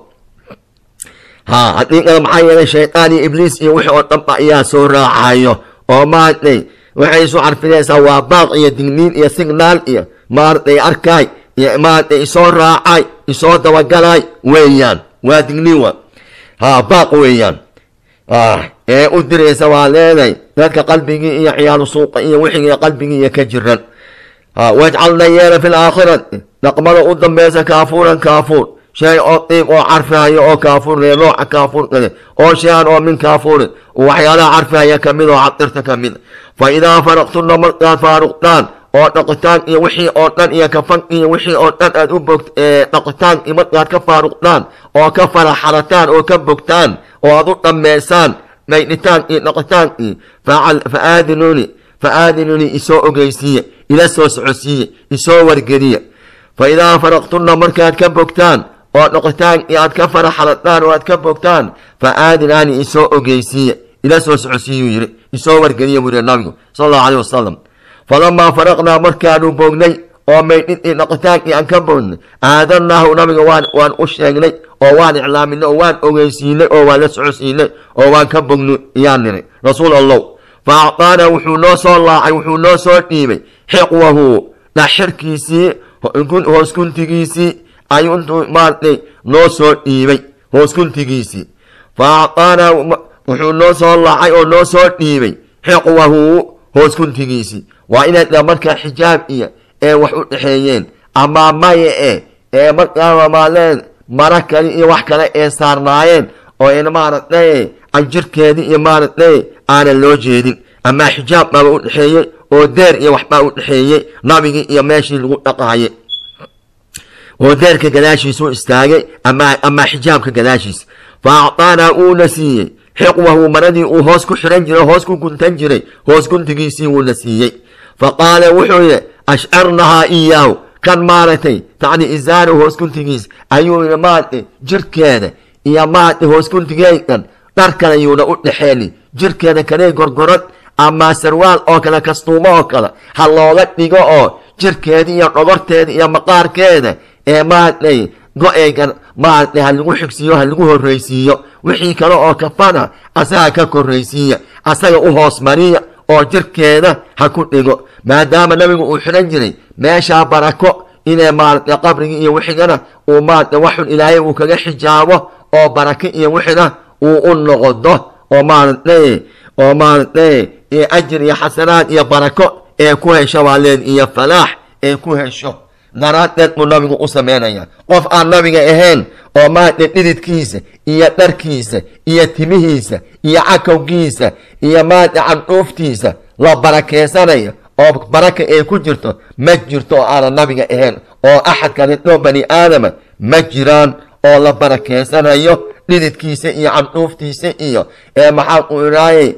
ha haddii kale maxaa yeelay shaydaan iyo ibliis iyo wixii oo dhanba ayaa soo raacayo. Oo maaragtay waxay isu carfinaysaa waa baaq iyo digniin iyo signaal iyo maaragtay arkaay iyo maaragtay isoo raacay isoo dabagalaay weeyaan. Waa digniin wa. Ha baaq weeyaan ee u diraysa waa leedahay. Dadka qalbigii iyo ciyaalu suuqa iyo wixigii qalbigii iyo ka jiran. Wajcalna yeela fi laakhirati dhaqmada u dambeysa kaafuuran kaafuur. Shay oo diib oo carfihayo oo kaafuurle nooca kaafuurkale oo shay-an oo min kaafuurin. Waxyaalaha carfihaya ka mid oo cadirta ka mid fa idaa faraqtuna markaad faaruqtaan oo dhaqitaan iyo wixii oo dhan iyo kafan iyo wixii oo dhan aad u bog dhaqitaan markaad ka faaruqtaan oo ka faraxarataan oo ka bogtaan oo aad u dhammeysaan maydhitaan iyo dhaqitaankii fa aadinuni fa aadinuni isoo ogeysiiye ila soo socodsiiye isoo wargeliya fa idaa faraqtuna markaad ka bogtaan oo dhaqitaankii aad ka faraxarataan oo aad ka bogtaan fa aadinaani isoo ogeysiiye ila soo socodsiiyuu yidhi isoo wargeliya buu yihi nabigu sala allahu alayh wasalam falamaa faraqnaa markaanu bognay oo maydhintii dhaqitaankii aan ka bognay aadanaahu nabiga waan u sheegnay oo waan iclaaminay oo waan ogeysiinay oo waan la socodsiinay oo waan ka bogno iyaan niri rasuul allow fa acطaana wuxuu noo soo laacay wuxuu noo soo dhiibay. Xiqwahu dhaxirkiisii hooskuntigiisii ayuu intuu maaragtay noo soo dhiibay hooskuntigiisii. Fa acطaana wuxuu noo soo laacay oo noo soo dhiibay. Xiqwahu hooskuntigiisii. Waa inay markaa xijaab iyo ee wax u dhexeeyeen. Ama maya e ee markaa maaleen mara kale iyo wax kale ee saarnaayeen oo in maaragtay anjirkeedii iyo maaragtay aanan loo jeedin. Ama xijaab baaba u dhexeeyey oo deer iyo waxbaa u dhexeeyey nabigii iyo meeshii lagu dhaqaayay oo deerka gadaashiisu istaagay ama xijaabka gadaashiisa fa acطaanaa uuna siiyey. Xiqwahu maradii uu hoos ku xiran jiray hoos ku guntan jiray hoos guntigiisii wuuna siiyey. Fa qaala wuxuu yidhi ashcarnahaa iyaahu kan maaragtay tacni isaaru hooskuntigiis ayuu yidhi maaragtay jirkeeda iyo maaragtay hooskuntigeedan dharkan ayuuna u dhexeeni jirkeeda kanay gorgorad ama sarwaal oo kale kastuumo oo kale ha looga dhigo oo jirkeeda iyo dhogorteeda iyo maqaarkeeda ee maaragtay go-eygan maaragtay ha lagu xigsiiyo ha lagu horreysiiyo wixii kale oo kafana asaga ka korraysiiya asaga u hoos mariya oo jirkeeda ha ku dhigo. Maadaama nabigu uu xidhan jiray meeshaa barako inay maaragtay qabrigii iyo wixigana uu maaragtay waxun ilaahay uu kaga xijaabo oo barako iyo wixina uu u noqodo oo maaragtay oo maaragtay ajir iyo xasanaad iyo barako ee ku hesho baaleed iyo falaax ee ku hesho daraaddeed buu nabigu u sameynaya. Qof aan nabiga ahayn oo maaragtay dhididkiisa iyo dharkiisa iyo timihiisa iyo cakowgiisa iyo maaragtay candhuuftiisa la barakeysanayo oo baraka ay ku jirto ma jirto oo aanan nabiga ahayn oo axad kalintoo bani aadama ma jiraan oo la barakeysanayo dhididkiisa iyo candhuuftiisa iyo ee maxaa ku idhaayay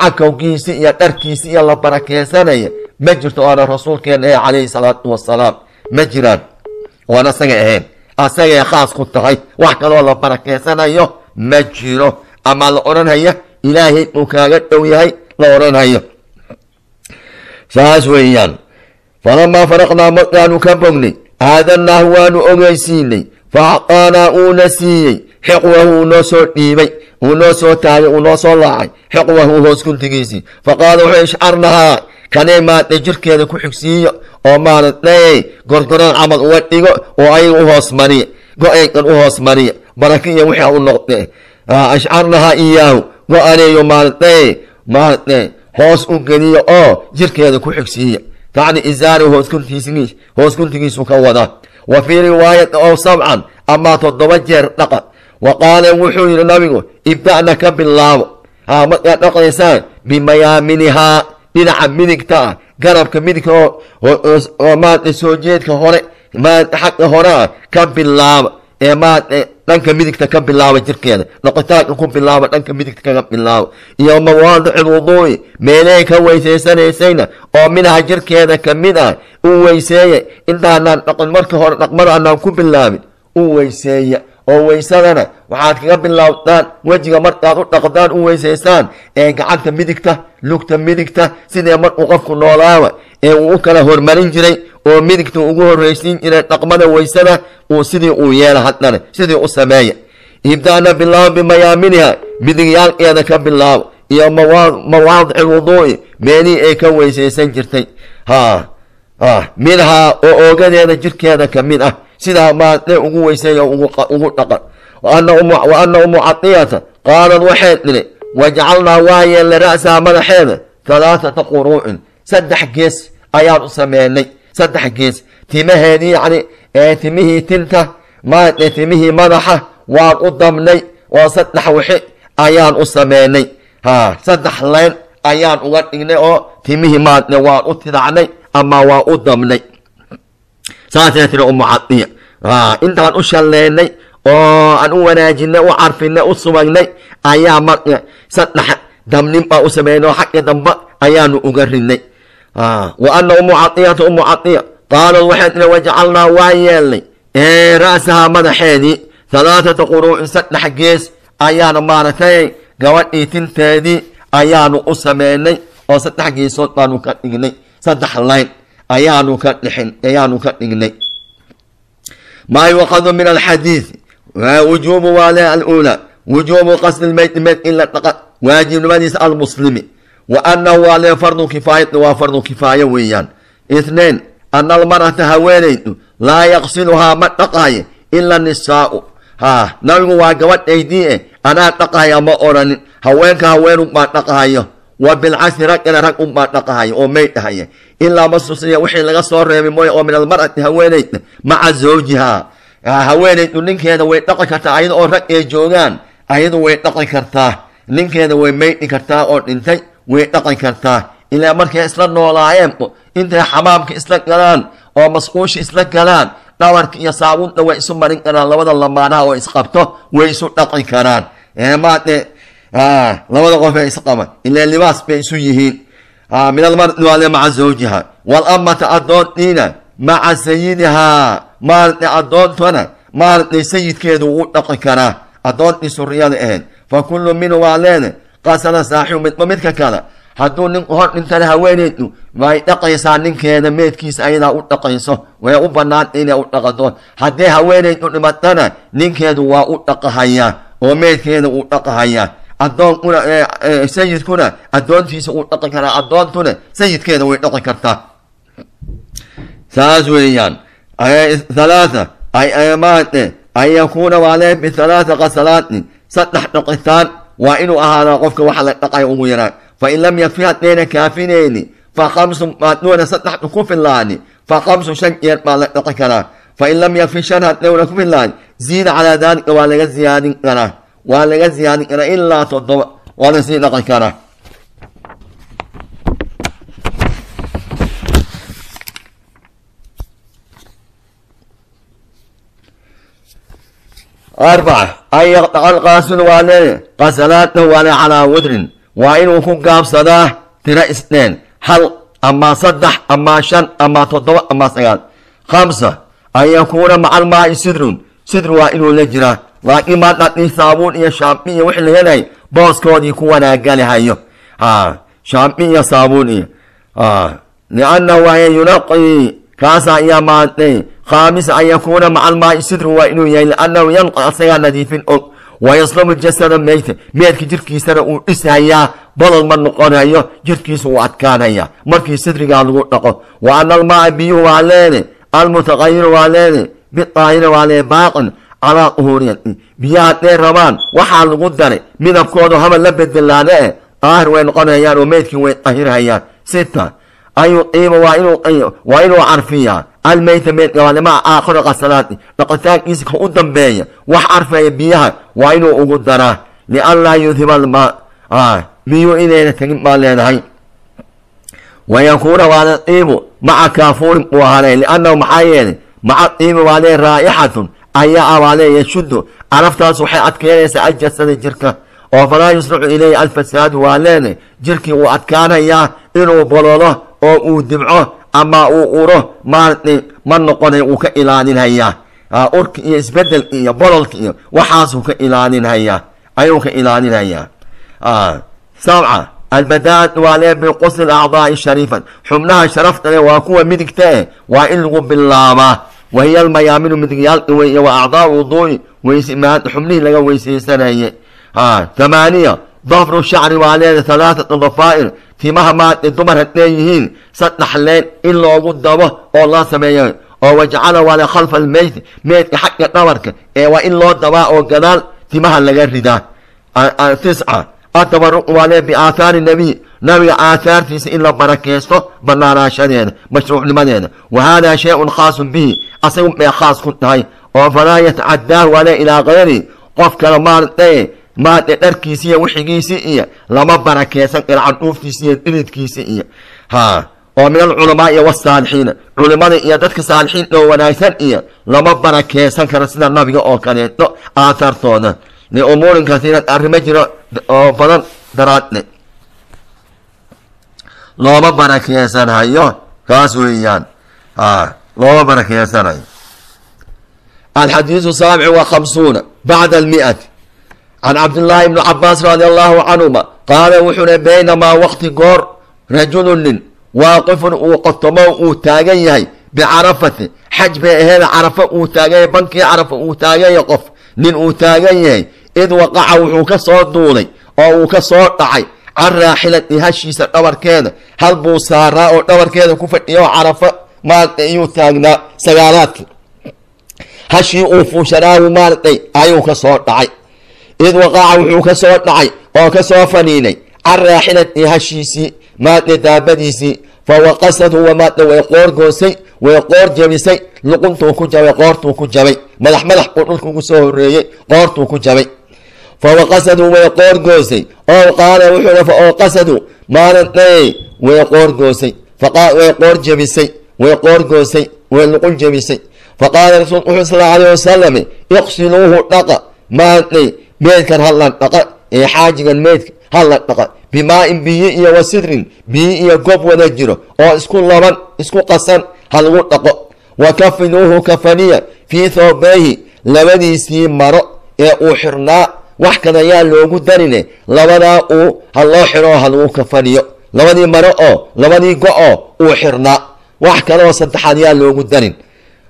cakowgiisa iyo dharkiisa iyo la barakeysanaya ma jirto oo aanan rasuulkeena ahayn calayhi salaatu wasalaam ma jiraan? Oan asaga ahayn. Asagay khaas ku tahay wax kaloo la barakeysanayo ma jiro. Ama la odhanhaya ilaahay uu kaaga dhow yahay la odhanhayo. Saas weeyaan. Falamaa faraqnaa markaanu ka bognay. Aadanaahu waanu ogeysiinay. Fa acطaanaa uuna siiyey. Xiqwahu uu noo soo dhiibay. Uu noo soo taagay uu noo soo laacay. Xiqwahu hoos faqaala wuxuu ishcarnahaa kanay maaragtay jirkeeda ku xigsiiyo oo maaragtay gorgoraan camal uga dhigo oo ayaga u hoos mariya go'aygan u hoos mariya baraka iyo u noqde. Ashcarnahaa iyaahu go-aneeyo maaragtay maaragtay hoos u geliyo oo jirkeeda ku xigsiiya tacni isaari hooskuntiisgiis hoos kuntigiisu ka wadaa wa fii riwaayati oo sabcan amaa toddoba jeer dhaqa. Wa qaala wuxuu yidhi nabigu ibda'na ka bilaabo markaad dhaqaysaan bimayaaminihaa dhinaca midigta ah garabka midigta oo maaragtay soo jeedka hore maaragtay xagga hore ka bilaaba ee maad dhanka midigta ka bilaaba jirkeeda. Dhaqitaanka ku bilaaba dhanka midigta kaga bilaaba iyo mawaadici lwuduu'i meeley ka weysaysanaysayna oo minaha jirkeeda ka mid ah u weyseeya intaanaan dhaqin marka hore dhaqmada anaan ku bilaabin u weyseeya oo weysadana. Waxaad kaga bilaabtaan wejiga markaad u dhaqdaan u weysaysaan ee gacanta midigta lugta midigta sidee markuu qofku noolaaba ee uu u kala hormarin jiray oo midigta ugu horreysiin jiray dhaqmada weysada uu sidii uu yeela haddana sidii u sameeya. Ibda'na bilaabo bimayaaminiha midigyaalkeeda ka bilaabo iyo mawaadici lwuduu'i meelihii ay ka weysaysan jirtay. Ha minhaa oo oogadeeda jirkeeda ka mid ah sidaa maadee ugu weyseeya ugu dhaqan. Wa ana umu cadiyata qaalad waxay tidhi wajacalnaa waa yeelnay ra'saha madaxeeda halaathata quruucin saddex gees ayaan u sameynay saddex gees. Timaheedii yacni ee timihii tinta maadee timihii madaxa waan u dabnay oo saddex wixi ayaan u sameynay. Ha saddex leyn ayaan uga dhignay oo timihii maadne waan u tidacnay ama waan u dabnay saasay tiri umu cadiya intaan u shalleynay oo aan u wanaajinay u carfinay u subagnay ayaa marka saddex dabnin baa u sameynay oo xagga dambe ayaanu uga rinay wa ana umu cadiyata umu cadiya qaalad waxay tiri wajacalnaa waa yeelnay ee ra'saha madaxeedii halaathata quruucin saddex gees ayaanu maaragtay gabadhii tinteedii ayaanu u sameynay oo saddex geesood baanu ka dhignay saddex layn ayaanu ka dhixin ayaanu ka dhignay. Maa yuqadu min alxadiidi wujuubu waale alula. Wujuubu qasdi lmeyti meyd in la dhaqa. Waajibnimadiisa almuslimi. Wa annahu waale fardu kifaayati waa fardu kifaayo weeyaan. Ithnain ana almar'ata haweenaydu laa yaqsiluhaa ma dhaqaayo ila nisaa'u ha nabigu waa gabadhaydii e anaa dhaqahaya ma odhanin haweenka haweenun baa dhaqahayo wa bilcasi rag un baa dhaqahaya oo maydhahaya ilaa masusiya wixii laga soo reebay mooye oo min almar'ati haweenayda maca zawjihaa haweenaydu ninkeeda way dhaqi kartaa ayada oo rag ay joogaan ayadu way dhaqi kartaa ninkeeda way maydhi kartaa oo dhintay way dhaqi kartaa ilaa markay isla noolaayeen intay xamaamka isla galaan oo masquusha isla galaan dhawarka iyo saabuunta way isu marin karaan labada lamaanaha oo isqabto way isu dhaqi karaan maade labada qof ee isqaba ilaa libaas bay isu yihiin min almardi waale maca zawjiha. Walamata addoontiina maca sayidihaa maalinta addoontana maalinta sayidkeedu uu dhaqi karaa addoontii suriyada ahayd fa kullu minhu waa leene qasada saaxibu midba midka kale hadduu nin hor dhintana haweeneydu way dhaqaysaa ninkeeda meedkiisa ayadaa u dhaqayso way u banaanta inay u dhaqato haddii haweeneydu dhimatana ninkeedu waa u dhaqahayaa oo meedkeeda uu dhaqahayaa addoonkuna sayidkuna addoontiisa uu dhaqi karaa addoontuna sayidkeeda way dhaqi kartaa. Saas weeyaan halaatha ay amaade an yakuuna waalee bihalaatha qasalaatin saddex dhaqitaan waa inuu ahaadaa qofka waxa la dhaqaya ugu yaraan. Fain lam yakfi haddayna kaafinayni fa khamsun maaduuna saddexdu ku filaani fa khamsun shan jeer baa la dhaqi karaa. Fain lam yakfi shan haddayna ku filaani ziida calaa daalika waa laga ziyaadin karaa waa laga ziyaadin karaa ilaa toddoba. Waa la sii dhaqi karaa. Arbaca an yaqdaca alqaasilu waa leeya qasalaadna waale calaa witrin waa inuu ku gaabsadaa tiro isdheen hal ama saddex ama shan ama toddoba ama sagaal. Khamsa an yakuuna maca almaa'i sidrun. Sidr waa inuu la jiraa laakiin maa dhadhii saabuun iyo shaambi iyo wixii la booskoodii ku wanaagalihayo shaambi iyo saabuun iyo liannahu waaye yunaqii kaasa ayaa maadnay khaamisa an yakuuna maca sidru waa inuu yahay liannahu yanqa asagaa nadiifin og wayaslamu jasada meyta meedka jirkiisana uu dhishayaa bolol ma noqonayo jirkiisu uu adkaanaya markii sidrigaa lagu dhaqo wa ana almaaa biyuhu waa leene almutaqayiru waa leene bidaahiri waa lee baaqin calaa duhuuriyati biyaha hadday rabaan waxaa lagu daray midabkoodu haba la bedelaane eh daahir way noqonayaan oo meydkii way dahirhayaan sita an yuqiima waa inuu carfiyaa. Almeyta limaa aakhira qasalaati dhaqitaankiisa ka u dambeeya wax carfaya biyaha waa inuu ugu daraa. Lianlaa yudhiba almaa biyuu inayna tegin baa leedahay. Wayakuuna waale diibu maca kaafuurin buu ahaanay liannahu maxaa yeelay maca diibi waa lee raa'ixatun ayaa abaale yashuddu caraftaas waxay adkeynaysaa aljasada jirka. Oo falaa yusracu ilayhi alfasaadu waa jirkii uu adkaanayaa inuu bololo oo uu dibco ama uu uro ma noqonay uu ka ilaalinhayaa urka iyo isbeddelka iyo bololka iyo waxaasuu ka ilaalinhayaa ayuu ka ilaalinhayaa sabca albadaad waa lee biqusli acdaai sharifan xubnaha sharafta le waa kuwa midigta eh waa in lagu bilaabaa wahiya almayaaminu midigyaal wa acdaa wuduui xubnihii laga weysaysanayay. Thamaaniya dafru shacri waa leeda halaathata dafaa'ir timaha maade dumar hadday yihiin saddex leen in loogu dabo oo loo sameeyo oo wajcala waale khalfa almeyt meydka xagga dhabarka ee waa in loo dabaa oo gadaal timaha laga ridaa. Tisca atabaruq waa lee biaathaari nabiy nabiga aathaartiisa in la barakeysto banaanaashadeeda mashruucnimadeeda. Wa haadaa shay-un khaasun bihi asagu bay khaas ku tahay. Oo falaa yatacadaahu waa lee ilaa kayri qof kale maaragtay maade dharkiisi iyo wixigiisi iyo lama barakeysan karo candhuuftiisi iyo dhilidkiisi iyo. Ha oo min alculamaa iyo wasaalixiina. Culimada iyo dadka saalixiinta oo wanaagsan iyo lama barakeysan karo sida nabiga oo kaleeto aathartooda liumuurin kasiiran arrimo jiro oo badan daraadne looma barakeysanhayo kaas weeyaan. Ha looma barakeysanayo alxadiisu saabic wa khamsuuna bacda almi'ati. Can cabdillaahi ibni cabaas radi allahu canhuma qaala wuxuuna baynamaa waqti goor rajulu nin waaqifun uu qotomo uu taagan yahay bicarafati. Xaj bay aheeda carafo uu taagan yahay bankii carafa uu taagan yahay qof nin uu taagan yahay. Id waqaca wuxuu ka soo duulay oo uu ka soo dhacay can raaxilati hashiisa dhabarkeeda hal buu saaraa oo dhabarkeeda ku fadhiya carafo maaragtay iyuu taagnaa sagaalaadki hashii uu fuushanaahu maaragtay ayuu ka soo dhacay id waqaca wuxuu ka soo dhacay oo ka soo faniinay can raaxilati hashiisii maadde daabadiisii fa waqasadu wamaadde way qoor goosay way qoor jabisay luquntuu ku jabay qoortuu ku jabay madax madax uu dhulka ugu soo horeeyey qoortuu ku jabay fa waqasadu way qoor goosay oo qaala wuxuu fa waqasadu maalinay way qoor goosay way qoor jabisay way qoor goosay way luqun jabisay faqaala rasuulku wuxuu sal alayh wasalam iqsiluuhu dhaqa maalinay meedkan hadlan dhaqa ee xaajigan meedka hadlan dhaqa bimaa-in biyi iyo wa sidrin biyi iyo gob wada jiro oo isku laban isku qasan ha lagu dhaqo wa kafinuuhu kafaniya fii thoobayhi labadiisii maro ee uu xirnaa wax kada yaa loogu darine labadaa uu ha loo xiro oo ha lagu kafaniyo labadii maro oo labadii go-oo uu xirnaa wax kaleoo saddexaad yaa loogu darin.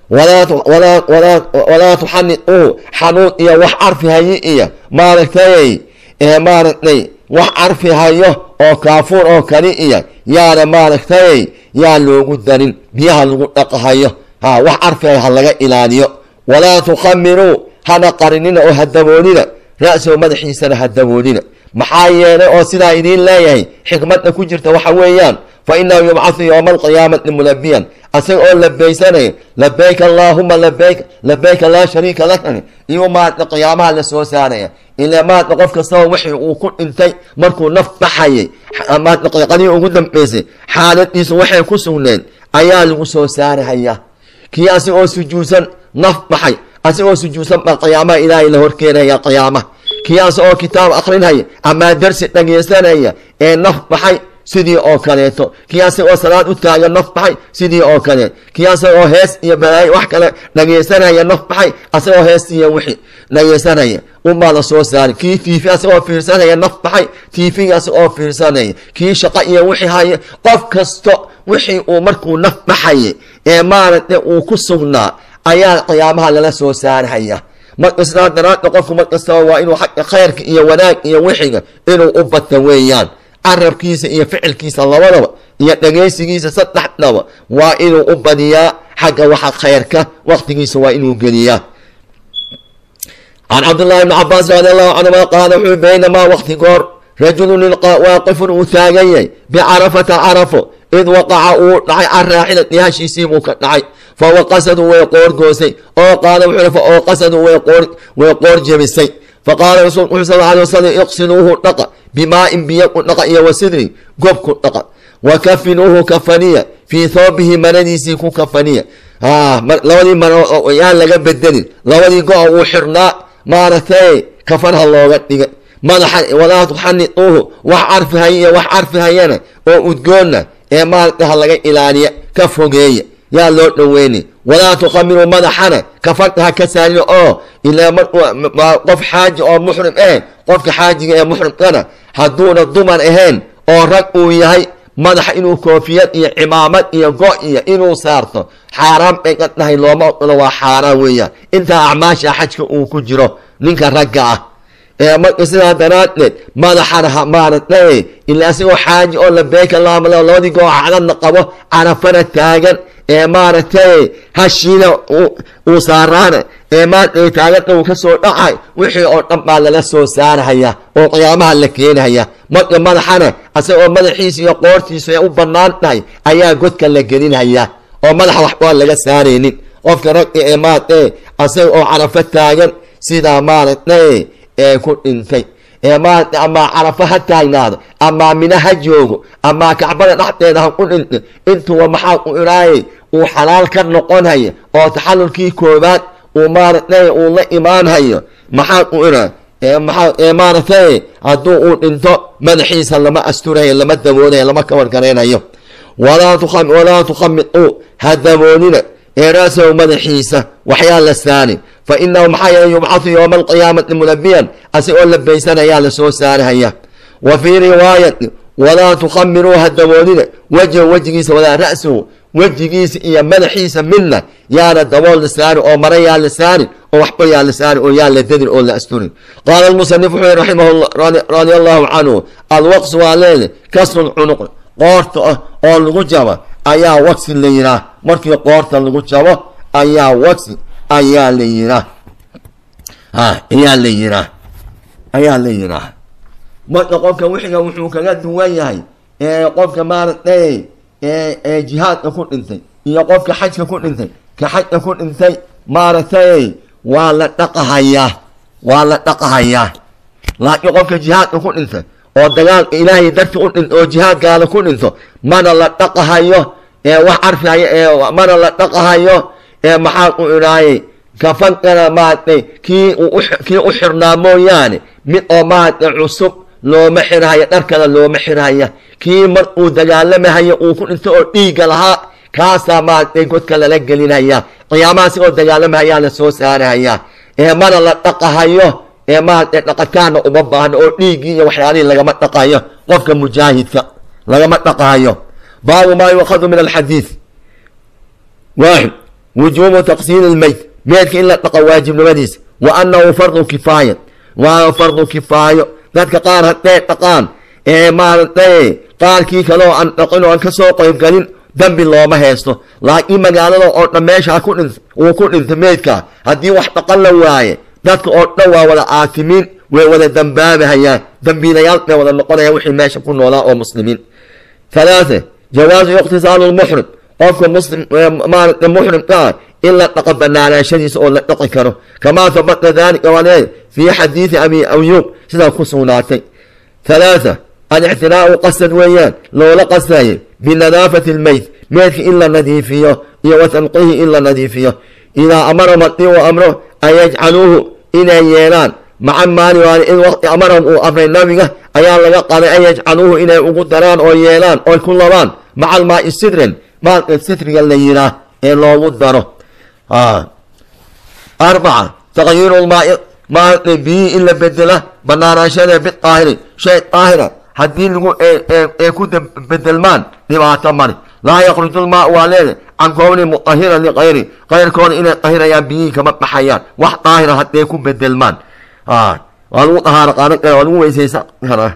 Walaa tuxaniuhu xanuun iyo wax carfi hayi iyo maaragtay maaragtay wax carfi hayo oo kaafuur oo kali iyo yaana maaragtay yaa loogu darin. Biyaha lagu dhaqahayo ha wax carfi hay ha laga ilaaliyo. Walaa tukhamiruu hana qarinina oo ha daboolina ra-sow madaxiisana ha daboolina maxaa yeelay oo sidaa idiin leeyahay xikmadda ku jirta waxa weeyaan fa inahu yubcathu yowma alqiyaamati mulabiyan asaga oo labaysanaya labayk allaahuma labayk labayka laa shariika laka iyo maadna qiyaamaha la saaraya. Ila maadna qof kastaba wixii uu ku dhintay markuu naf baxayay qiiqadii ugu dambeysay xaaladiisu waxay ku sugneed ayaa lagu soo saarahaya. Kii asigoo sujuudsan naf baxay asigoo sujuudsan baa qiyaamaha ilaahay la horkeenaya qiyaamaha kii asagoo kitaab akrinhaya amaa darsi dhageysanaya ee naf baxay sidii oo kaleeto. Kii asagoo salaad u taagan naf baxay sidii oo kale. Kii asagoo hees iyo balaayo wax kale dhageysanaya naf baxay asagoo hees iyo wixii dhageysanaya unbaa la soo saari. Kii tiifi asagoo fiirsanaya naf baxay tiifiga asagoo fiirsanaya kii shaqo iyo wixii haya qof kasto wixii uu markuu naf baxaya ee maaragtay uu ku sugnaa ayaa qiyaamaha lala soo saarhaya. Markastaa daraadda qofku markastaba waa inuu xagga khayrka iyo wanaag iyo wixiga inuu u bata weeyaan. Carabkiisa iyo ficilkiisa labadaba iyo dhagaysigiisa saddexdaba waa inuu u badiyaa xagga waxa khayrka waqtigiisa waa inuu geliyaa. Can cabdillahi bni cabaas radi allahu canhuma qaala wuxuu baynamaa waqti goor rajulun waaqifun uu taagan yahay bicarafata carafo id waqaca uu dhacay can raaxilati hashiisii buu ka dhacay fawaqasadu way qoor goosay oo qaala wuxuu fawaqasadu way qoor jebisay faqaala rasuulku wuxuu sal alay wasalam iqsiluuhu dhaqa bimaa-in biyo ku dhaqa iyo wasidri gob ku dhaqa wa kafinuuhu kafaniya fii thoobihi maradiisii ku kafaniya labadii maro yaan laga bedelin labadii go-a uu xirnaa maaragtay kafanha looga dhigay madaxa walaa tuxanituuhu wax carfihaya wax carfihayana oo udgoonna ee maaragtay ha laga ilaaliya ka fogeeya yaa loo dhoweynay walaa tuqamiruu madaxana kafanka ha ka saarina oo ilaa qof xaaji oo muxrim eh qofka xaajiga ee muxrimkana hadduuna dumar ahayn oo rag uu yahay madaxa inuu koofiyad iyo cimaamad iyo go iyo inuu saarto xaaraan bay ka dhahay looma oqolo waa xaaraan weeyaan. Intaa acmaasha xajka uu ku jiro ninka ragga ah ee marka sidaa daraaddeed madaxana ha maaragtay ilaa isagoo xaaji oo labeeka laamala labadii goo cadadna qabo carafana taagan ee maaragtay hashiina uu saaraana ee maaragtay taaganna uu ka soo dhacay wixii oo dhan baa lala soo saarhaya oo qiyaamaha la keenhaya marka madaxana asagoo madaxiisa iyo qoortiisu ay u bannaan tahay ayaa godka la gelinhaya oo madaxa waxbaa laga saaraynin. Qofka ragga ee maaragtay asaga oo carafo taagan sidaa maaragtay ee ku dhintay amaa carafo ha taagnaado amaa mina ha joogo amaa kacbada dhexdeeda ha ku dhinto intuba maxaa ku iraayay uu xalaal ka noqonhaya oo taxallulkii koobaad uu maaragtay uu la imaanhayo maxaa ku iraa ee maaragtay hadduu uu dhinto madaxiisa lama asturayo lama daboolayo lama kawargaraynayo walaa tukhamituu ha daboolina ee raasahu madaxiisa waxyaa la saari fa inahu maxaa yeele yubcathu yowma alqiyaamati munabiyan asigoo labaysanayaa la soo saarahaya wa fii riwaayati walaa tukhamiruu ha daboolina wejhu wejigiisa walaa ra'sahu wejigiisa iyo madaxiisa midna yaana dabool la saari oo mara yaa la saari oo waxba yaa la saari oo yaa la dadin oo la asturin qaala almusanif wuxuu yihi raximah radia allahu canhu alwaqs waa leede kasru lcunuq qoorta ah oo lagu jaba ayaa waqsi la yihaah markii qoorta lagu jabo ayaa waqsi ayaa la yihaah ha ayaa la marka qofka wixiga wuxuu kaga duwan yahay qofka maaragtay jihaadka ku dhintay iyo qofka xajka ku dhintay ka xajka ku dhintay maaragtay waa la dhaqahayaa waa la dhaqahayaa laakiin qofka jihaadka ku dhintay oo dagaalka ilaahay darti u dhinto oo jihaadkaada ku dhinto mana la dhaqahayo wax carfihayo ee mana la dhaqahayo ee maxaa ku idhaayay kafankana maaragtay kii u xirnaa mooyaane. Mid oo maaragtay cusub looma xirhaya dharkada looma xirhaya. Kii mar uu dagaalamahayo uu ku dhinto oo dhiigga lahaa kaasaa maaragtay godka lala gelinaya. Qiyaamaha si oo dagaalamahayaa la soo saarahaya. Ee mana la dhaqahayo ee maaragtay dhaqataana uma baahno oo dhiiggii iyo waxyaalihii lagama dhaqayo. Qofka mujaahidka lagama dhaqahayo. Baabu maa yuukhadu min alxadiid waaxid wujuubu taqsiiri ilmeyt meydka in la dhaqo waajibnimadiisa wa annahu fardu kifaaya waa fardu kifaayo dadka qaar hadday dhaqaan ee maaragtay qaarkii kaleoo aan dhaqin oo aan ka soo qaybgalin dambi looma haysto laakiin magaalada oo dhan meesha ku dhint uu ku dhintay meydka haddii wax dhaqan la waaye dadka oo dhan waa wada aatimiin way wada dambaabahayaan dambiilayaal bay wada noqonayaan wixii meesha ku noolaa oo muslimiin halaatha jawaasu iqtisaalu qofka muslim maaragtay muxrimka ah in la dhaqo banaanaashadiisa oo la dhaqi karo. Kamaa habata dalika walee fii xadiidi abi ayuub sidaa ku sugnaatay. Halaatha alixtiraau qasad weeyaan loola qasayo binadaafati lmeyt meydka in la nadiifiyo iyo wa in la nadiifiyo. Idaa amarahum haddii uu amro an yajcaluuhu inay yeelaan. Maca maali waali in waqti amarahum uu amray nabiga ayaa laga qaday an yajcaluuhu inay ugu daraan oo yeelaan oy ku labaan. Maca almaai sidren maalka sitriga la yiraa ee loogu daro. Arbaca maaragtay biyii in la bedela banaanaashada bidaahiri shay daahira haddii lagu ee ku bedelmaan dhibaato mari. Laa yakruju lmaa waa leede can kowni muahiran likayri kayrkooda inay dahirayaan biyihii kama baxayaan. Wax daahira hadday ku bedelmaan waa lagu dahaaro qaadan kara waa lagu weysaysan karaa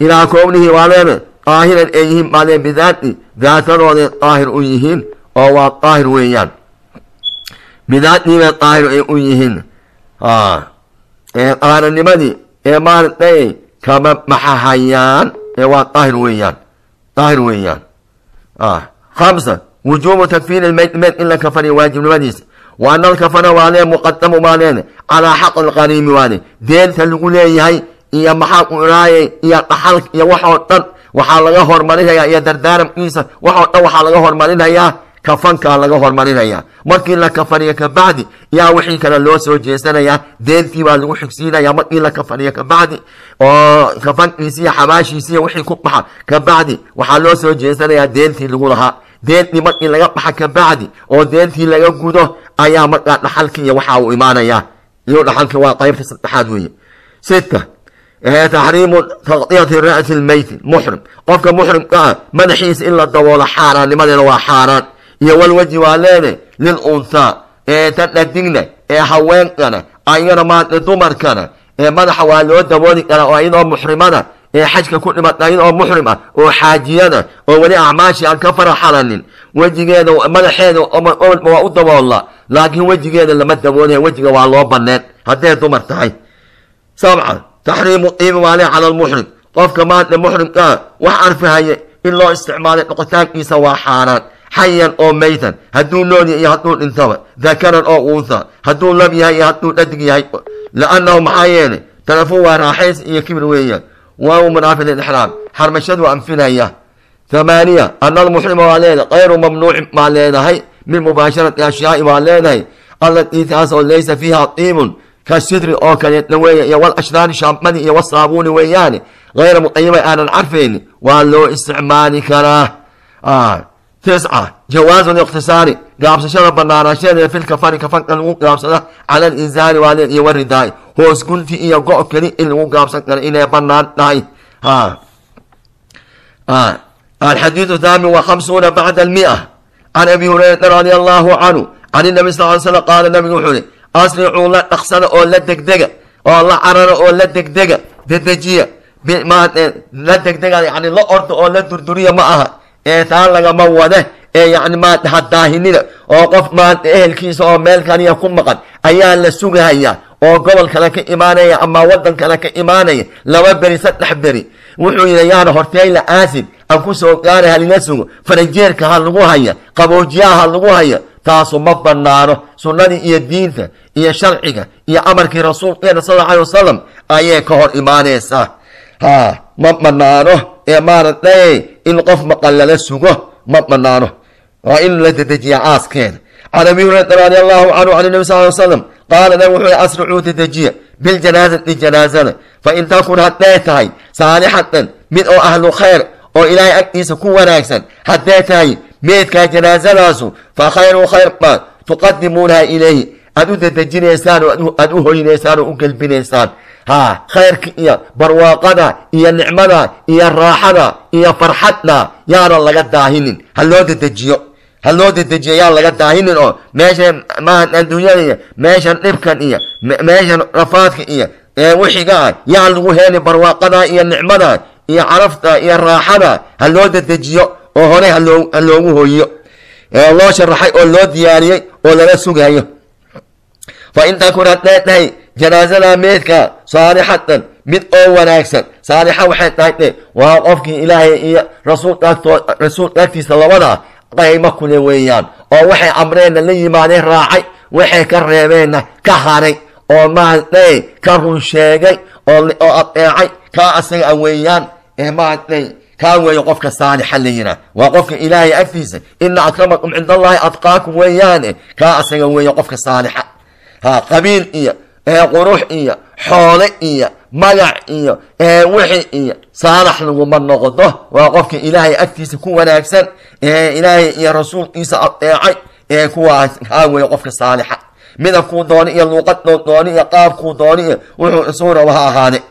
ilaa kownihii waa leede daahiran ay yihiin maalee bidaati daatadooday daahir u yihiin oo waa daahir weeyaan. Bidaatiibay daahir ay u yihiin. Ee qaaranimadii ee maaragtay kama maxahayaan ee waa daahir weeyaan daahir weeyaan. Khamsa wujuubu takfiiri lmeyd meyd in la kafaniyo waajibnimadiisa. Wa ana alkafana waa lee muqadamu maa leene calaa xaq alqariimi waale deenta lagu leeyahay iyo maxaa ku iraayay iyo dhaxal iyo waxoo dhan waxaa laga hormarinayaa iyo dardaaramkiisa waxoo dhan waxaa laga hormarinayaa kafankaa laga hormarinayaa markii la kafaniyo kabacdi yaa wixii kale loo soo jeesanayaa deentii baa lagu xigsiinayaa markii la kafaniyo kabacdi oo kafankiisi iyo xabaashiisi iyo wixii ku baxa kabacdi waxaa loo soo jeesanayaa deentii lagu lahaa. Deentii markii laga baxa kabacdi oo deentii laga gudo ayaa markaa dhaxalkii iyo waxaa uu imaanayaa iyo dhaxalkii waa qaybta saddexaad weeye. Sita taxriimu taqdiyati ra'si lmeyti muxrim qofka muxrimka ah madaxiisa in la daboolo xaaraannimadeeda waa xaaraan. Iyo walweji waa leede lil unthaa ee ta dhadigna ee haweenkana ayana maanta dumarkana. Ee madaxa waa loo dabooli karaa oo iyadoo muxrimada ee xajka ku dhimata iyadoo muxrim ah oo xaajiyada oo weli acmaashii aan ka faraxalanin wejigeeda madaxeeda waa u daboolla laakiin wejigeeda lama daboolaya wejiga waa loo baneen hadday dumar tahay. Sabca taxriimu qiimi waale cala lmuxrim qofka maanta muxrimkaa wax arfahaya in loo isticmaalay dhoqitaankiisa waa xaaraan xayan oo maytan hadduu nool yahay iyo hadduu dhintaba dakaran oo uunta hadduu lab yahay iyo hadduu dhadig yahay liannahu maxaa yeelay talafu waa raaxays iyo kibir weeyaan waaw munaafi lilixraam xarmashadu anfinaya thamaaniya ana almuxrima waa leedahay kayru mamnuucin baa leedahay min mubaasharati ashyaai baa leedahay allatii taasoo laysa fiiha tiibun kasidri oo kaleetna weeye iyo walashdaani shaampadii iyo wasaabuuni weeyaane hayra muqayima aanan carfayni waa loo isticmaali karaa tisca jawaazu liqtisaari gaabsashada banaanaasheeda filkafani kafanka lagu gaabsada cala linsaani waale iyo waridaay hoos gunti iyo go' keli in lagu gaabsan kara inay bannaan tahay alxadiidu thaamin wa khamsuuna bacda almia can abi hurayrata radi allahu canhu can inabi sal l slam qaala nabigu wuxuu uhi asricuu la dhaqsada oo la degdega oo la carara oo la degdega dedejiya. Eh, la degdega yani la orda oo la durduriya ma aha. Ee taa lagama wade ee yani maanta daahinida oo qof maanta ehelkiisa oo meelkaniya ku maqan ayaa la sugahaya oo gobol kale ka imaanaya ama wadan kale ka imaanaya. Laba beri saddex beri. Wuxuu yidhi yaana horteyla aasid aan ku soo gaara halila sugo. Farajeerka ha lagu haya qaboojiyaha ha lagu haya taasu ma banaano sunnadii iyo diinta iyo sharciga iyo amarkii rasuulkeena sal alay wasalam ayay ka hor imaanaysaa ha ma banaano ee maaragtay in qof maqan lala sugo ma banaano waa in la dedejiya caaskeeda can abi hurayrata radi allahu canhu can nabi sal ly slam qaala nabi wuxuu asricuu dedejiya biljanaazati janaazada. Fa in takun hadday tahay saalixatan mid oo ahlu khayr oo ilaahay agtiisa ku wanaagsan hadday tahay meedkaa janaazadaasu fa khayru khayr baa tuqadimuunaha ilayhi aad u dedejinaysaan oo aad u hoynaysaan oo u gelbinaysaan ha khayrka iyo barwaaqada iyo nicmada iyo raaxada iyo farxadda yaana laga daahinin ha loo dedejiyo ha loo dedejiyo yaan laga daahinin oo meesha maahan adduunyada iyo meeshan dhibkan iyo meeshan rafaadka iyo wixiga ah yaan lagu heeni barwaaqada iyo nicmada iyo carafta iyo raaxada ha loo dedejiyo oo hore ha loogu hoyiyo loo sharaxay oo loo diyaariyey oo lala sugayo. Fa in takun hadday tahay janaazada meedka saalixatan mid oo wanaagsan. Saalixa waxay tahay de waa qofkii ilaahay iyo rasuulka agtiisa labada qaymo kule weeyaan. Oo waxay amreenna la yimaadeen raacay. Waxay ka reebeenna ka haray. Oo maaragtay ka run sheegay. Oo adeecay kaa asaga weeyaan. Ee maaragtay kaa weeye qofka saalixa waa qofka ilaahay agtiisa ina akramakum cind allahi adqaakum weeyaane kaa asaga weeye qofka saalixa ha qabiil iyo qurux iyo xoole iyo magac iyo wixi iyo saalax laguma noqdo waa qofka ilaahay agtiisa ku wanaagsan ee ilaahay iyo rasuulkiisa adeecay ee kuwaas kaa weeye qofka saalixa midabkuu dooni iyo luuqadoo dooni iyo qaabkuu dooni iyo wuxuu isuu rabo ha ahaade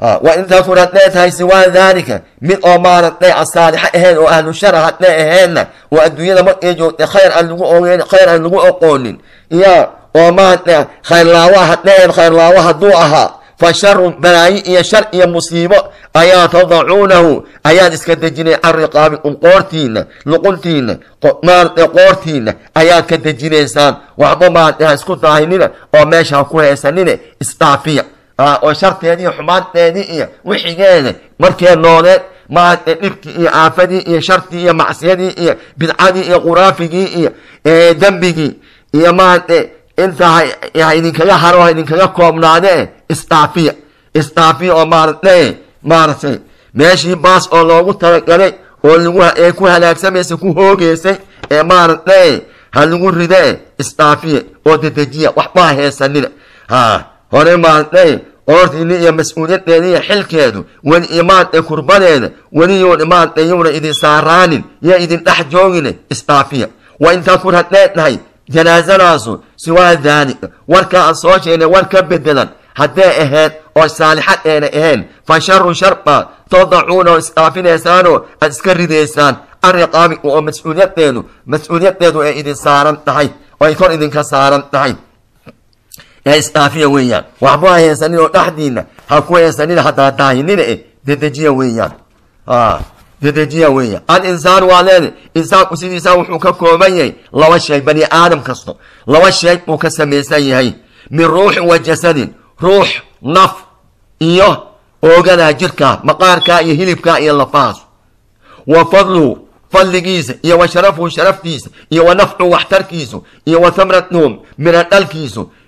wa in takun hadday tahay siwaa daalika mid oo maaragtay asaalixa ahayn oo ahlu shara hadday ahaynna oo adduunyada markay joogtay khayr aan lagu ogeyn khayr aan lagu oqoonin iyo oo maaragtay khayrlaawa haddayn khayrlaawa hadduu ahaa fa sharu balaayi iyo shar iyo musiibo ayaa tadacuunahu ayaad iska dejinay can riqaabikum qoortiina luquntiina maaragtay qoortiina ayaad ka dejinaysaan waxba maaragtay ha isku daahinina oo meesha ha ku haysanina isdhaafiya oo sharteedii iyo xumaanteedii iyo wixigeeda markee nooleed maaragtay dhibkii iyo aafadii iyo shartii iyo macsiyadii iyo bidcadii iyo quraafigii iyo dembigii iyo maaragtay inta ha idinkaga haro ha idinkaga koobnaadee isdhaafiya isdhaafiya oo maaragtay maaragtay meeshii baas oo loogu talagalay oo lagu ku halaagsamaysa ku hoogeysay ee maaragtay ha lagu ride isdhaafiye oo dedejiya waxba ha heesanina ha kurbadeeda weli yuun maaragtay yuuna idin saaraanin yaa idin dhex joogine isdhaafiya waa intaa kur hadday dhahay janaasadaasu siwaa daalika warkaa aan soo sheegnay war ka bedelan hadday ahayd oo saalixad eena ahayn fa sharu sharba tadacuuna oo isdhaafinaysaanoo aad iska ridaysaan arriqaabi oo mas-uuliyadeedu mas-uuliyadeedu ay idin saaran tahay oo ay kor idinka saaran tahay ee isdhaafiya weeyaan waxba ha heesanin oo dhexdiina ha ku heesanina haddaa daahinina eh dedejiya weeyaan dedejiya weeyaan al insaan waa leeda insaanku sidiisaa wuxuu ka kooban yahay laba shay bani aadam kasto laba shay buu ka samaysan yahay min ruuxin wa jasadin. Ruux naf iyo oogadaa jirkaa maqaarkaa iyo hilibkaa iyo lafahaas wa fadluhu fadligiisa iyo wa sharafuhu sharaftiisa iyo wa nafcu waxtarkiisu iyo wa thamratuhum mina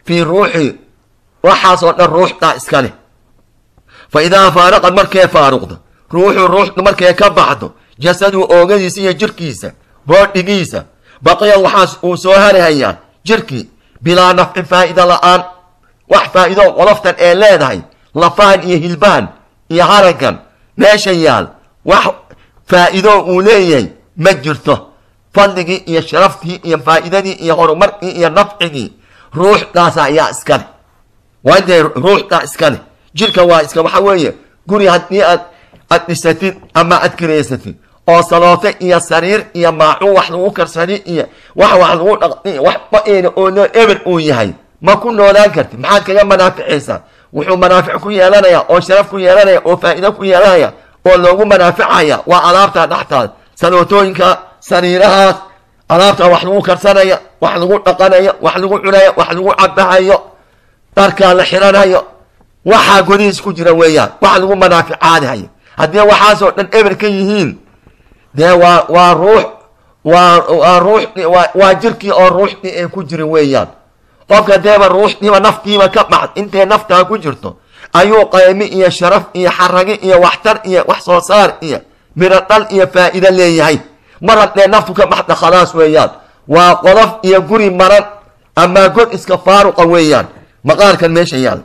fii ruuxi waxaasoo dhan ruuxdaa iska leh. Fa idaa faaraqad markay faaruqdo ruuxu ruuxdu markay ka baxdo jasadu oogadiisa iyo jirkiisa boodhigiisa baqiya waxaas uu soo harahayaa jirkii bilaa nafcin faa'iida la'aan. Wax faa'iido qoloftan ee leedahay lafahan iyo hilbahan iyo haragan meesha yaal wax faa'iido uu leeyahay ma jirto. Fadligii iyo sharaftii iyo faa'iidadii iyo horumarkii iyo nafcigii ruuxdaasa ayaa iskale waa intay ruuxdaa iskale jirka waa iska waxa weeye guri haddii aad aad dhisatid ama aad kireysatid oo salooto iyo sariir iyo maacuun wax lagu karsani iyo wax wax lagu dhaqdi waxba eena oo eber uu yahay. Ma ku noolaan kartid maxaad kaga manaaficaysaa? Wuxuu manaafic ku yeelanaya oo sharaf ku yeelanaya oo faa'iido ku yeelanaya oo loogu manaaficaya. Waa alaabtaa dhextaada salootooyinka sariirahaas alaabtaa wax lagu karsanaya wax lagu dhaqanayo wax lagu cunayo wax lagu cabahayo dharkaa la xiranayo waxaa godihiis ku jira weeyaan wax lagu manaaficaadahayo haddii waxaasoo dhan eber ka yihiin dee waa waa ruux waa waa waa jirkii oo ruuxdii ay ku jirin weeyaan. Qofka deeba ruuxdiiba naftiiba ka baxd intay naftaa ku jirto ayuu qaymi iyo sharaf iyo xaragi iyo waxtar iyo wax soo saar iyo midho dhal iyo faa'iido leeyahay mar haddee naftu ka baxda khalaas weeyaan. Waa qolof iyo guri maran ama god iska faaruqa weeyaan. Maqaarkan meesha yaal.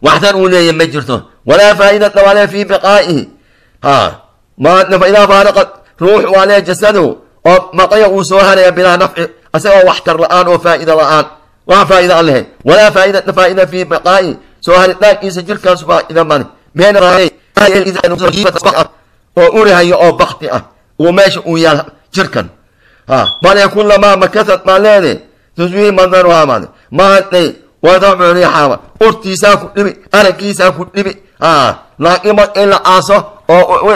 Waxtar uu leeyahy ma jirto. Walaa faa'idata walee fii biqaa'ihi. Ha idaa faaraqat ruux walee jasadu oo maqaya uu soo haraya bilaa nafci isagoo waxtar la'aan oo faa'iida la'aan. Wax faa'iida aan walaa faa'idata faa'ida fii biqaa'ihi. Soo haritaankisa jirkaas faa'iida male meen oo urihayo oo bakti ah uu meesha uun yaal jirkan bale kulamaa makasad maa leede taswii madaruhaa maade maadhay wadabcu riixaaba urtiisaa ku dhibi aragiisaa ku dhibi laakiin mar in e la aaso oo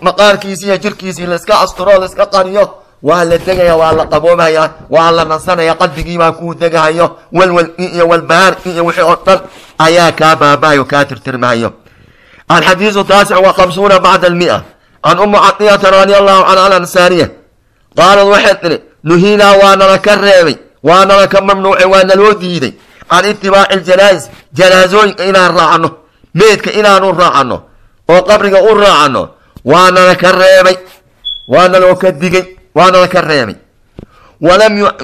maqaarkiisi iyo e, jirkiisii laiska asturo laiska qariyo waa la degaya waa la qaboobhaya waa la nasanaya qalbigii baa kuu degahayo walwalkii iyo walbahaarkii iyo wixii oo dhan ayaa kaa baabahayo kaa tirtirmahayo alxadiisu taasic wa kamsuuna bacda almia can ummi caiyata radia allahu canha alansaaniya qaalad waxay tidhi nuhiinaa waanala ka reebay waanala ka mamnuucay waa naloo diiday can itibaaci aljanaais janaasooyinka inaan raacno meedka inaanu raacanno oo qabriga u raacano waanala ka reebay waanaloo ka digay waanala ka reebay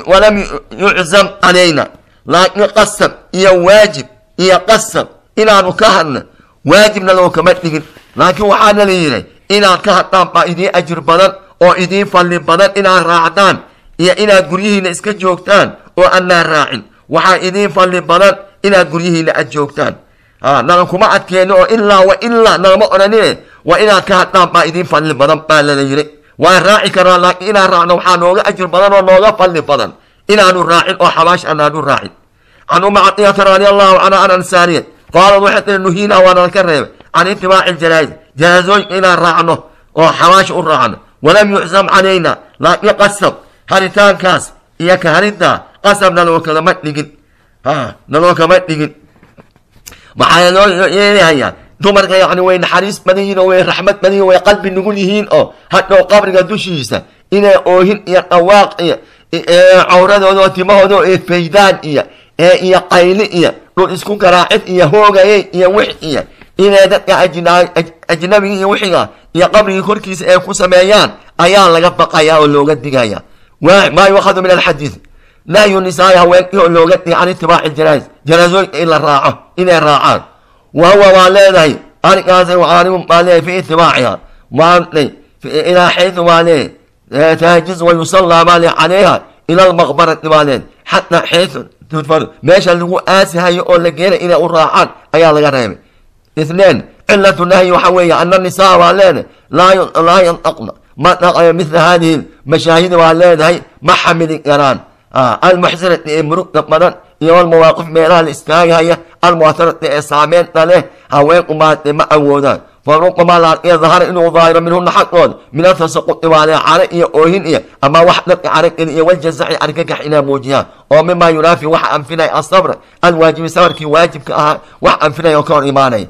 walam yuczam calayna laakiin qasab iyo waajib iyo qasab inaanu ka hadno waajibna loo kama dhigin laakiin waxaana la yidhi inaad ka hadhaan baa idiin ajir badan oo idiin falli badan inaad raacdaan iyo inaad guryihiina iska joogtaan oo annaa raacin. Waxaa idiin falli badan inaad guryihiina aad joogtaan. Nalan kuma adkeeno oo ilaa wa ilaa nalama odhanine waa inaad ka hadhaan baa idiin falli badan baa lala yidhi waan raaci karaa laakiin inaan raacno waxaa nooga ajir badan oo nooga falli badan. Inaanu raacin oo xabaash anaanu raacin. Can uma radi allahu canha an ansaariyat qaalad waxay tiri nuhiina waana laka reebay can itibaaci janaasooyinka inaan raacno oo xabaasha u raacno. Walam yucsam calayna laakiin qasab. Haritaankaas iyo ka hariddaa qasab naloo kalama dhigin. Ha naloo kama dhigin. Maxaa loo yeelahayaa dumarka yacni way naxariis badan yihiin oo way raxmad badan yihiin way qalbi nugul yihiin oo hadhow qabriga dushiisa inay oohin iyo dhawaaq iyo cawradooda oo timahooda oo faydaan iyo iyo qayli iyo dhul isku garaacid iyo hoogayay iyo wix iyo ajnabiga iyo wixiga iyo qabrigii korkiisa ay ku sameeyaan ayaa laga baqaya oo looga digaya maa yuukhadu min alxadiid nahyu nisaai haweenkii oo looga digay can itibaaci janaais janaasooyinka in la raaco inay raacaan. Wa waa leedahay arrinkaasay caalimun baa leeyahay fi itibaaciha maantay ilaa xaydu baa leeyahay tahjiz wa yusallaa baa ila almaqbarati baa xataa xaydu meesha lagu aasihayo oo la geenay inay u raacaan ayaa laga reebay اثنين علة النهي وحوية أن النساء والين لا لا ينطقن ما مثل هذه المشاهد والين هي ما حمل قران آه المحسنة امرؤ مثلا يوم المواقف بينها الاستاغ هي المؤثرة إسامين له هواك ما ما أودان فربما لا يظهر انه ظاهر منهن حق من التسقط وعلى على اوهن إيه اما وحدة على إيه والجزع على كك حين موجها ومما ينافي وح انفنا الصبر الواجب صبر كي واجب كها وح انفنا يكون ايماني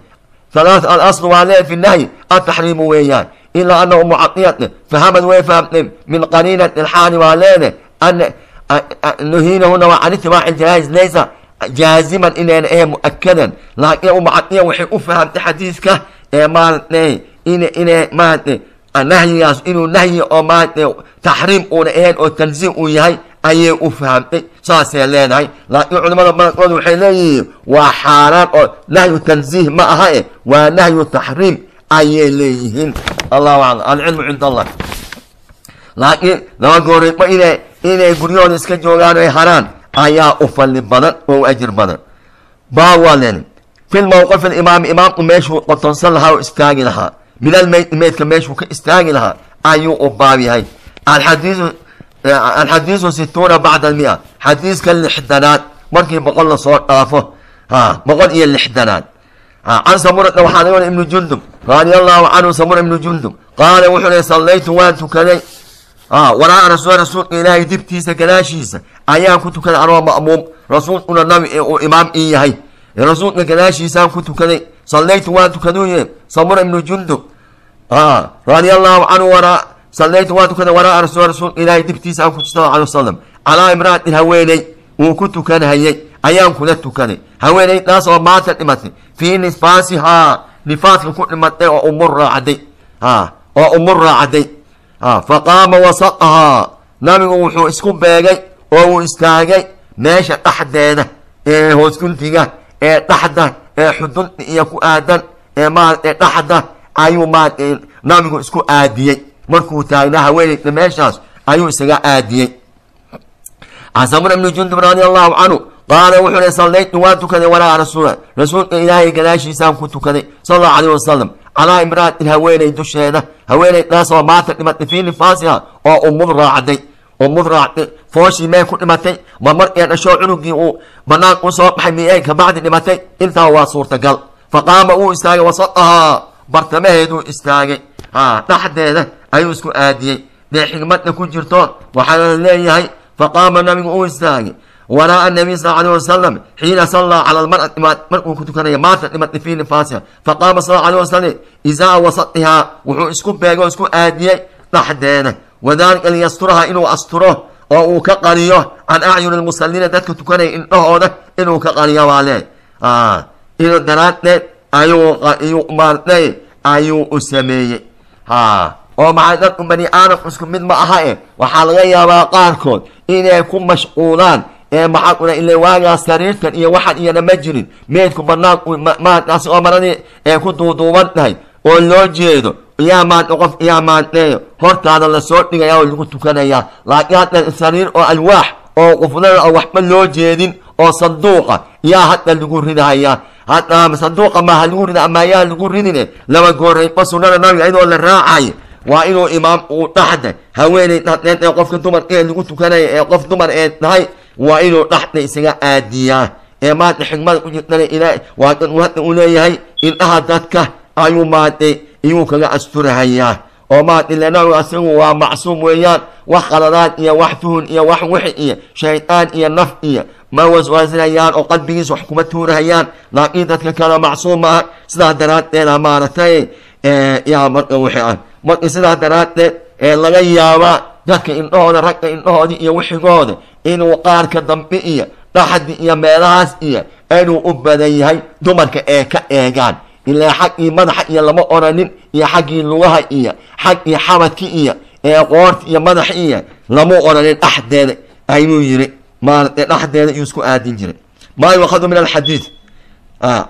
aal waane fi nahyi ataxriimu weeyaan ilaa anahu mucaqiyadne fahamad way fahamtay min qaniinat ilxaani waa leene nuhiinahuna waa can itibaaci jaahiznaysa jaaziman inayn ee muakadan laakiin umucaqiyan waxay u fahamtay xadiiska ee maarate in inay e maarate nahyigaas inuu nahyi oo maarate taxriim uuna ahayn oo tanziim uu yahay ayay u fahamtay saasay leedahay laakiin culimmada badankood waxay leeyihiin waa xaaraan oo nahyu tanziih ma aha e waa nahyu taxriim ayay leeyihiin. Allahu aclam alcilmu cind allah laakiin laba goorey ina inay guryahooda iska joogaan ay haraan ayaa u falli badan oo u ajir badan. Baa waa leen fi mawqifi imaami imaamku meeshuu qotonsan lahaa oo istaagi lahaa. Minal meydka meeshuu ka istaagi lahaa ayuu u baab yahay. Alxadiisu alxadiisu situuna bacda almia xadiiska lixdanaad markii boqol la soo soo dhaafo boqol iyo lixdanaad can samurata waxaa naga ibnu jundub radia allahu canhu samura ibnu jundub qaala wuxuu ley sallaytu waan tukaday waraaa rasuul rasuulka ilaahay dibtiisa gadaashiisa ayaan ku tukaday anoo ma'muum rasuulkuna nabi uu imaam ii yahay rasuulka gadaashiisaan ku tukaday sallaytu waan tukaduye samura ibnu jundub radia allahu canhu waraa sallaytu waan tukaday waraa rasul rasuulka ilaahay dibtiisa aan ku sal alay wasalam calaa imra'atin haweeney uu ku tukanhayay ayaan kula tukaday haweeney taas oo maanta dhimatay fii nifaasihaa nifaaska ku dhimatay oo umur raacday oo umur raacday faqaama wasaqahaa nabigu wuxuu isku beegay oo uu istaagay meesha dhexdeeda ee hoos guntiga ee dhaxda ee xudunta iyo ku aadan ee maaragtay dhaxda ayuu maaragtay nabigu isku aadiyey markuu taagnaa haweeneyda meeshaas ayuu isaga aadiyey. Casamur ibnu jundub radi allahu canhu qaala wuxuu lehy sallaytu waan tukaday walaa rasuula. Rasuulka ilaahay gadaashiisaan ku tukaday sal allahu alayh wasalam calaa imra'atin haweeney dusheeda. Haweeneydaasoo maanta dhimatay fii nifaasiha oo umud raacday. Umud raacday fooshii mee ku dhimatay ma markay dhashoo cunugii uu banaanka u soo baxay miyay kabacdi dhimatay intaa waa suurtagal. Faqaama uu istaagay wasaqahaa bartamaheeduu istaagay dhexdeeda ayuu isku aadiyey dee xigmadna ku jirto waxaa leeyahay faqaama nabigu uu istaagay وراء النبي صلى الله عليه وسلم حين صلى على المرأة مرأة كتكنا مات لمت في نفاسها فقام صلى الله عليه وسلم إذا وسطها وحو اسكو بيغو اسكو آدية لحدينا وذلك ليسترها إنه أستره oo uu ka qariyo can acyuni lmusaliina dadka tukanaya indhahooda inuu ka qariyo waale inu daraaddeed ayuu maartay ayuu u sameeyey oo maxay dadku bani aadam isku mid ma aha e waxaa laga yaabaa qaarkood inay ku mashquulaan ee maxaa kuna ila waagaa sariirtan iyo waxan iyana ma jirin. Meedku banaanku maarkaasi oo maradii ee ku duuduuban tahay. Oo loo jeedo yaa maanta qof yaa maanteeyo hortaada la soo dhigaya oo lagu tukanayaa. Laakiin hadda sariir oo alwaax oo quflada oo waxba loo jeedin oo sanduuqa yaa hadda lagu ridahayaa hadda sanduuqa maaha lagu rida ama yaa lagu ridine laba gooreyba sunnada nabiga iyadoo la raacayo waa inuu imaam uu dhaxda haweeney dhadheed ee qofka dumar ee lagu tukanaya ee qof dumar ee tahay waa inuu dhaxda isaga aadiyaa ee maanta xigmada ku jirtana ilaa waa kan uu hadda uu indhaha dadka ayuu maatay iyuu kaga asturahayaa oo lenagu asagu waa macsuum weeyaan wax qaladaad iyo wax tuhun iyo wax wixi iyo shaydaan iyo naf iyo ma waswaasinayaan oo qalbigiisa wax kuma tuurahayaan laakiin dadka kale macsuum ma ah sidaa daraaddeeda maaragtay yaa marka sidaa daraaddeed ee laga yaabaa dadka indhahooda ragga indhahoodii iyo wixigooda inuu qaarka dambe iyo dhaxdi iyo meelahaas iyo inuu u badan yahay dumarka ee ka eegaan ilaa xag madaxa iyo lama oranin iyo xaggii lugaha iyo xag iyo xabadki iyo ee qoorta iyo madaxa iyo lama oranin dhexdeeda ayuu yiri maalinta dhexdeeda iyuu isku aadin jiray maa yuukhadu min alxadiid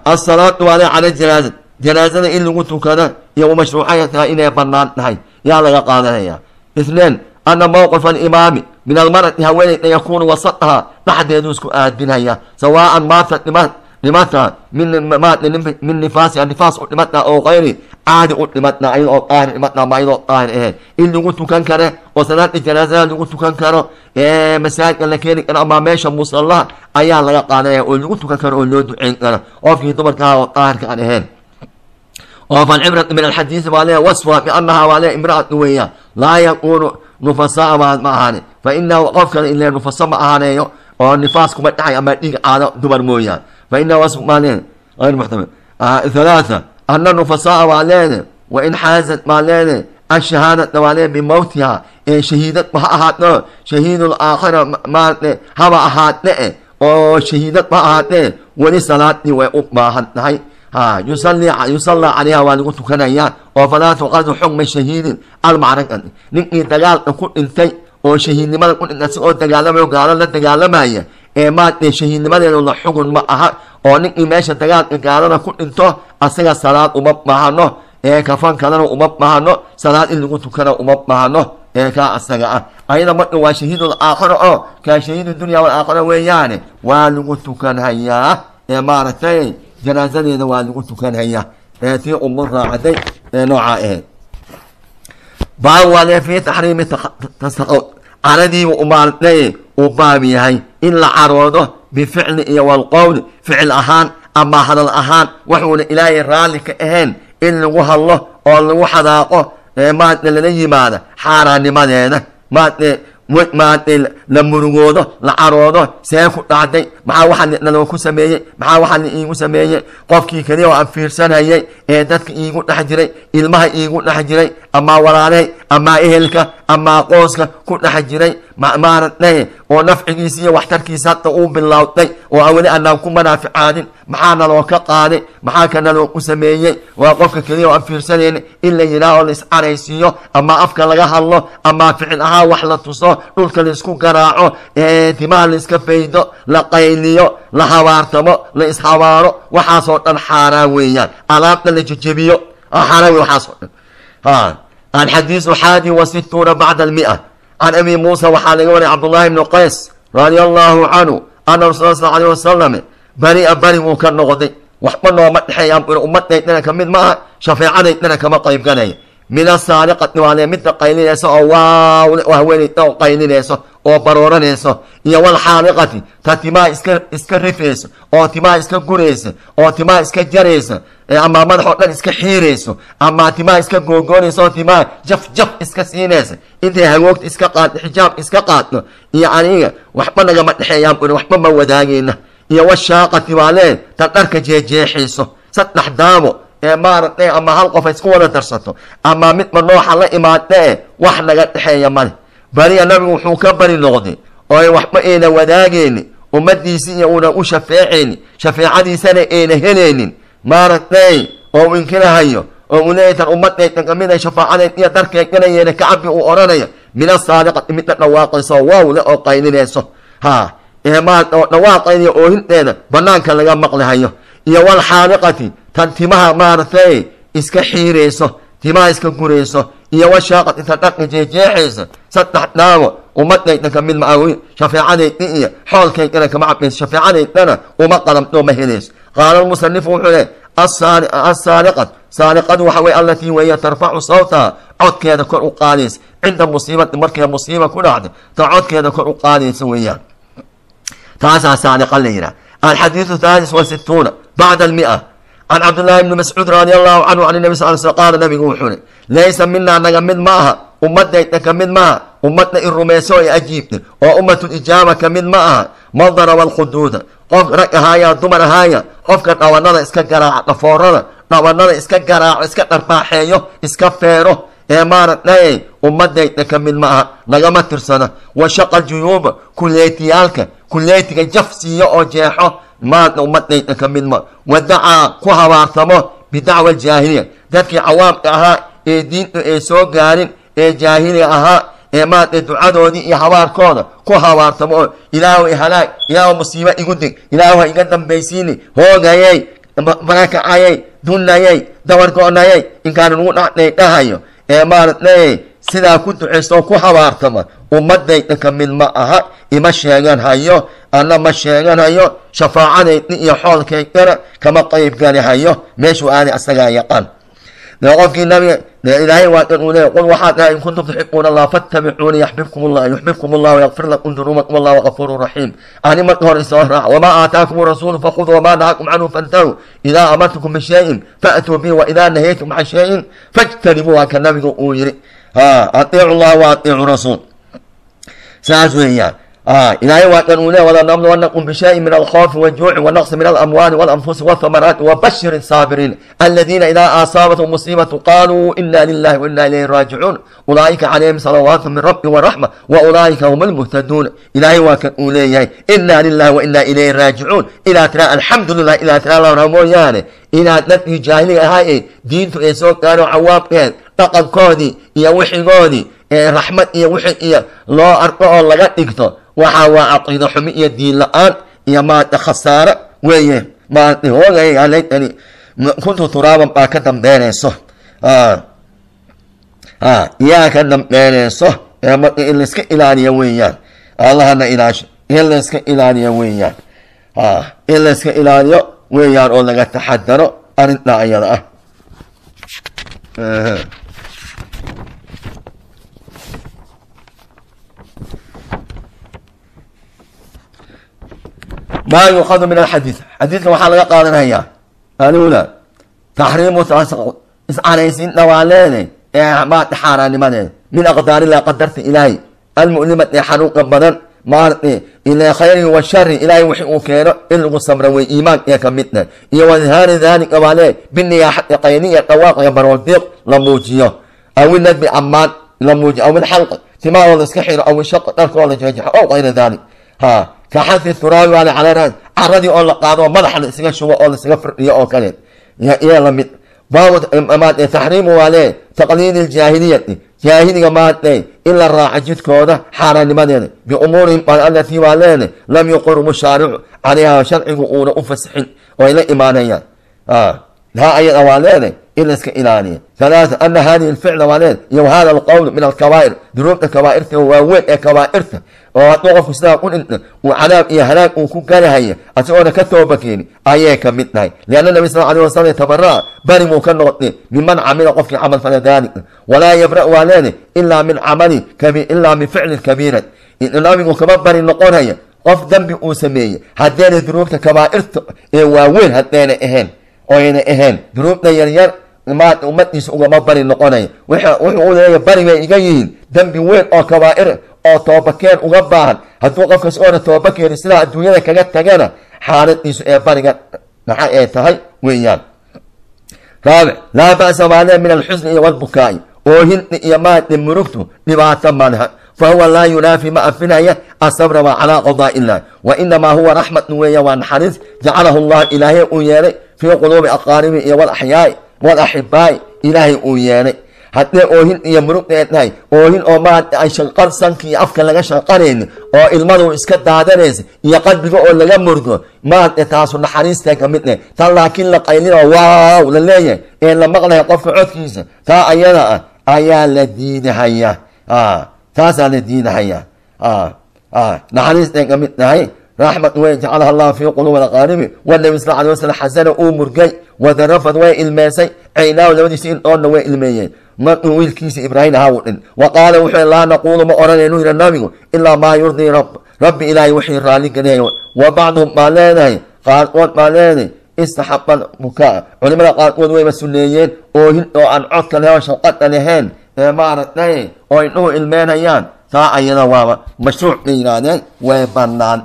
asalaatu waale cala janaazad janaazada in lagu tukada iyo mashruucaya tahay inay bannaan tahay yaa laga qaadanaya ithnain ana mowqif alimaami min almarati haweeneyda yakuunu wasataha dhexdeeduu isku aadinaya sawaan maatat dhimad dhimataa min nifaasia nifaas u dhimadnaa oo kayri caadi u dhimadnaa ayadoo daahir dhimadnaa ma ayadoo daahir aheen eh. in lagu tukan kare oo salaada janaasada lagu tukan karo eh, masaajidka la keeni karo ama meesha musallaha ayaa laga qaadaya oo eh. lagu tukan karo oo loo duceyn karo qofkii dumarka oo daahirka aan aheen oo falcibrat min alxadiisi baa leeya wasfa biannahaa baa leeya imraatu weeya laa yakuunu nufasaa ma ahaane fa inahu qof kale ile nufasa ma ahaaneeyo oo nifaas kuma dhacay ama dhiig caado dumar mooyaan fainahu asm maa leene ayr muxtamil halaatha ana nufasaaa waa leene wain xaazat maa leene ashahaadadna waa leene bimowtiha ee shahiidadba ha ahaadno shahiidulaakhira maane haba ahaadne e oo shahiidad ma ahaadne weli salaadii way u baahan tahay yusallaa calayha waa lagu tukanayaa oo falaa tuqadu xukma shahiidin almacraqati ninkii dagaalka ku dhintay oo shahiidnimada ku dhintay isagoo dagaalamayo gaalo la dagaalamaya ee maadee shahiidnimadeedu la xugun ma aha oo ninkii meesha dagaalka gaalada ku dhinto asaga salaad uma baahano ee kafan kalena uma baahano salaad in lagu tukana uma baahano ee kaa asaga ah. Ayada marka waa shahiidul aakhira oo kaa shahiidu dunya wal aakhira weeyaane waa lagu tukanhayaa ee maaragtay janaasadeeda waa lagu tukanhayaa ee tii umu raacday ee noocaa ahayd baawalee fii taxriimi tasaqud uu baab yahay in la caroodo bificli iyo walqowli ficil ahaan ama hadal ahaan waxuuna ilaahay raalli ka ahayn in lagu hadlo oo lagu xadaaqo maadne lala yimaada xaaraannimadeeda maadne maadne la murugoodo la caroodo see ku dhacday maxaa waxaa naloo ku sameeyey maxaa waxaa la iigu sameeyey qofkii keliya oo aan fiirsanayay ee dadka iigu dhex jiray ilmaha iigu dhex jiray amaa walaaley amaa ehelka amaa qooska ku dhex jiray maaragtay oo nafcigiisa iyo waxtarkiisa hadda uu bilowday oo aan weli anaan ku manaaficaadin maxaa naloo ka qaaday maxaa ka naloo ku sameeyey waa qofka keliya oo aan fiirsanayni in la yidhaah oo la iscaraysiiyo ama afka laga hadlo ama ficil ahaan wax la tuso dhulka la isku garaaco timaha la iska faydo la qayliyo la habaartamo la ishabaaro waxaasoo dhan xaaraan weeyaan. Alaabta la jejebiyo xaaraan wey waxaasoo dhan alxadiisu xaadi wasituuna bacda almia can abi muusa waxaa laga wariyay cabdullaahi ibnu qays radia allaahu canhu ana rasul sal alay wasalam bari-a bari wuu ka noqday waxba nooma dhexeeyaan bur ummadaydnana ka mid ma aha shafeecadaydnana kama qayb ganaya mina saariqati waale midda qaylinaysa oo waaw haweenayda oo qaylinayso oo barooranayso iyo wal xaaliqati ta timaa iska iska rifayso oo timaa iska guraysa oo timaa iska jaraysa ama madaxoo dhan iska xiirayso ama timaa iska googoonaysa oo timaa jaf jaf iska siinaysa intay hagoogta iska qaaddo xijaab iska qaadno iyo aniga waxba nagama dhexeeyaan buri waxba ma wadaagayna. Iyo washaaqati baa ta dharka jeejeexayso saddex daabo ee maaragtay ama hal qof isku wada darsato ama midba nooxa la imaadee wax naga dhexeeya male bariya nabigu wuxuu ka bari noqday oo ay waxba ayna wadaagaynin ummadiisi iyo una u shafeecaynin shafeecadiisana ayna helaynin. Maaragtay oo u inkirahayo oo uu leeyahy tan ummadaydan kamida shafaacadeed iyo darkeeganayeena kacabi uu odhanaya mina saadiqati midna dhawaaqayso waaw oo qaylinayso ha ee ma dhawaaqeeda iyo oohinteeda banaanka laga maqlihayo iyo wal xaaliqati tan timaha maaragtay iska xiirayso timaha iska gurayso iyo washaaqad inta dharka jeejeexaysa saddex dhaawo ummadayda ka mid maawi. Shafeecadayda iyo xoolkaygana kama cabayso shafeecadaydana uma qalamto ma helayso qaala almusanifu wuxuu le assaariqat saariqadu waxa weye allatii weeye tarfacu sawtaha codkeeda kor u qaadaysa cinda musiibati markay musiiba ku dhacday ta codkeeda kor u qaadaysa weeyaan taasaa saariqa la yidhaha alxadiidu thalis wa situuna bacda almia can cabdillaahi bni mascuud radi allahu canhu an nabi sal sl qaala nabigu wuxuu wuxuuhi laysa minaa naga mid ma aha ummadayda ka mid maaha ummadna i rumayso ee ajiibta oo ummatuijaaba ka mid ma aha man daraba alkhuduuda qof rag ahaaya dumar ahaaya qofka dhawanada iska garaaca dhafoorada dhawanada iska garaaco iska dharbaaxeeyo iska feero ee maaratay ummadayda ka mid ma aha nagama tirsana washaqa juyuuba kuleetiyaalka kuleetiga jaf siiyo oo jeexo maadna ummadayda ka mid ma wadacaa ku habaarsamo bidacwa aljaahiliya dadkii cawaamka ahaa ee diintu ay soo gaarin ee jaahiliga ahaa ee maaragtay ducadoodii iyo habaarkooda ku habaartamo oo ilaahu ihalaag ilaahu musiibo igu dig ilaahu ha iga dambaysiini hoogayay barakacayay dunnayay dabargo'nayay inkaan lagu dhacday dhahayo ee maaragtay sidaa ku ducaystoo ku habaartama ummadayda ka mid ma aha ima sheegan hayo anna ma sheegan hayo shafaacadayda iyo xoolkaygana kama qayb gali hayo meeshuu aanay asagaa yaqaan qofkii nabiga ilaahay waa leeya qul waxaad dhahay in kuntum tuxibuuna allah fattabicuuni yaxbibkum allah yuxbibkum allah wayakfir lakum dunuubakum wallahu gafuuru raxiim ani marka hore isoo raac wamaa aataakum rasuulu fakhuduu wamaa nahakum canhu fantahuu idaa amartukum bishayin faatuu bihi waidaa nahaytum can shayin fajtanibuu waa ka nabigu uu yiri ha atiicu llah wa atiicu rasuul saas weeyaan ilaahay waa dhan uu le walanublwannakum bishayin min alkhawfi waljuuci wanaqsi min alamwaali walanfusi wathamaraati wabashir saabiriin aladiina idaa aasaabatu musiibatu qaaluu ina lilahi waina ilayhi raajicuun ulaa'ika calayhim salawaatu min rabbi waraxma wa ulaa'ika hum almuhtaduun ilaahay waa kan uu leeyahay ina lilahi waina ilayhi raajicuun ilaa tira alxamdu lilah ilaa tira lawraa mooyaane ilaa dadkii jaahiliga ahaa ee diintu ay soo gaaro cawaabkeed dhaqankoodii iyo wixigoodii ee raxmad iyo wixi iyo loo arko oo laga dhigto waxa waa caqiido xumi iyo diin la'aan iyo maarata khasaare weeye. Maarata hoogay alaytani kuntu turaaban baa ka dambeynayso. Yaa ka dambeynayso. Ee marka in layska ilaaliyo weeyaan. Allahana ilaasho in layska ilaaliyo weeyaan. In layska ilaaliyo weeyaan oo laga taxadaro arrintaa ayada ah maa yuukhadu min alxadiid xadiidka waxaa laga qaadanayaa alula taxriimu iscanaysiin dhawaaleede ee maarta xaaraanimadeed min aqdaarilah qadarta ilaahay almu'limat ee xanuuqa badan maarta ilaa khayri wa ilaahay wixii uu keeno in lagu samra wey iimaan ee ka mid eh iyo wadhaari daalika waalee biniyaaxati qayniya dhawaaqiga baroodiiq la muujiyo. Aw iladbi ammaan la muujiyo. Aw ilxalqi timaadoo iska xiro aw ishaqi dharkoo la jeexo ow kayra daalik kaxasi turaabi waale cala raas caradii oo la qaado oo madaxa la isaga shubo oo la isaga firdhiyo oo kale. Iyo la mid baawmaade taxriimu waale taqliidi ljaahiliyati jaahiliga maade in la raaco jidkooda xaaraannimadeeda. Biumuurihim alatii waa leene lam yuqir mushaaricu calayha sharcigu uuna u fasixin oo ay la imaanayaan in la iska ilaaliyo alaaa ana hadihi ficla waaneed iyo hada alqowl min alkabaa'ir dunuubda kabaa'irta waaweyn ee kabaa'irta oo hadduu qofku sidaa u dhinto uu cadaab iyo halaag uu ku ganahaya asagoona ka tooba keeni ayay ka mid tahay lianna nabi sal alay wasalam tabaraa bari muu ka noqday biman camila qofkii camal fala daalik walaa yabra waa leeda ilaa min camali ilaa min ficli kabiira nabigu kama bari noqonaya qof dambi uu sameeyey haddeena dunuubta kabaa'irta ummadiisa ugama bari noqonay wuxuu u leeya bari. Bay iga yihiin dembi weyn oo kabaa'ir oo toobakeen uga baahan hadduu qofkaas oona toobakeen sidaa adduunyada kaga tagana xaaladiisu ee bariga maxay ee eh, tahay weeyaan raabic laa ba'sa maaleh min alxusni iyo walbukaai oohinni iyo maadhi murugtu dhibaato malha fahuwa laa yunaafi ma afinaya asabra waa calaa qadaa wa inamaa huwa raxmatun weeya waa naxariis jacalahu llahu ilaahay uu yeelay fii quluubi aqaaribi iyo walaxyaai walaxibaai ilaahay uu yeelay haddee oohin iyo murug ee tahay oohin oo marat ay shalqan sanka iyo afka laga shalqanayno oo ilmadu iska daadanaysa iyo qalbiga oo laga murgo marat taasu naxariistaa ka mid eh. Taa laakiin la qaylinoo waaw la leeyahay. Ee la maqlaya qofka codkiisa taa ayada ah ayaa la diinahaya ah, taasaa la diinahaya ah, ah, naxariistay ka mid tahay raxmat way jacalaha allah fii quluubi alaqaaribi wanabi sal alay wasalam xasana uu murgay wadarafad way ilmeysay caynaahu labadiisa indhoonna way ilmeeyeen markuu wiilkiisa ibraahim ahaa uu dhin wa qaala wuxuu laa naquulu ma odhanaynu yidhi nabigu ilaa maa yurdii rab rabbi ilaahay wixii raalli geliyay wa bacduhum baa leedahay qaarkood baa leedahay istaxaba bukaa culimada qaarkood wayba suneeyeen oohin oo aan codka leho shaqada lahayn ee maaragtay oo indhuhu ilmeynayaan taa ayada waaba way bannaan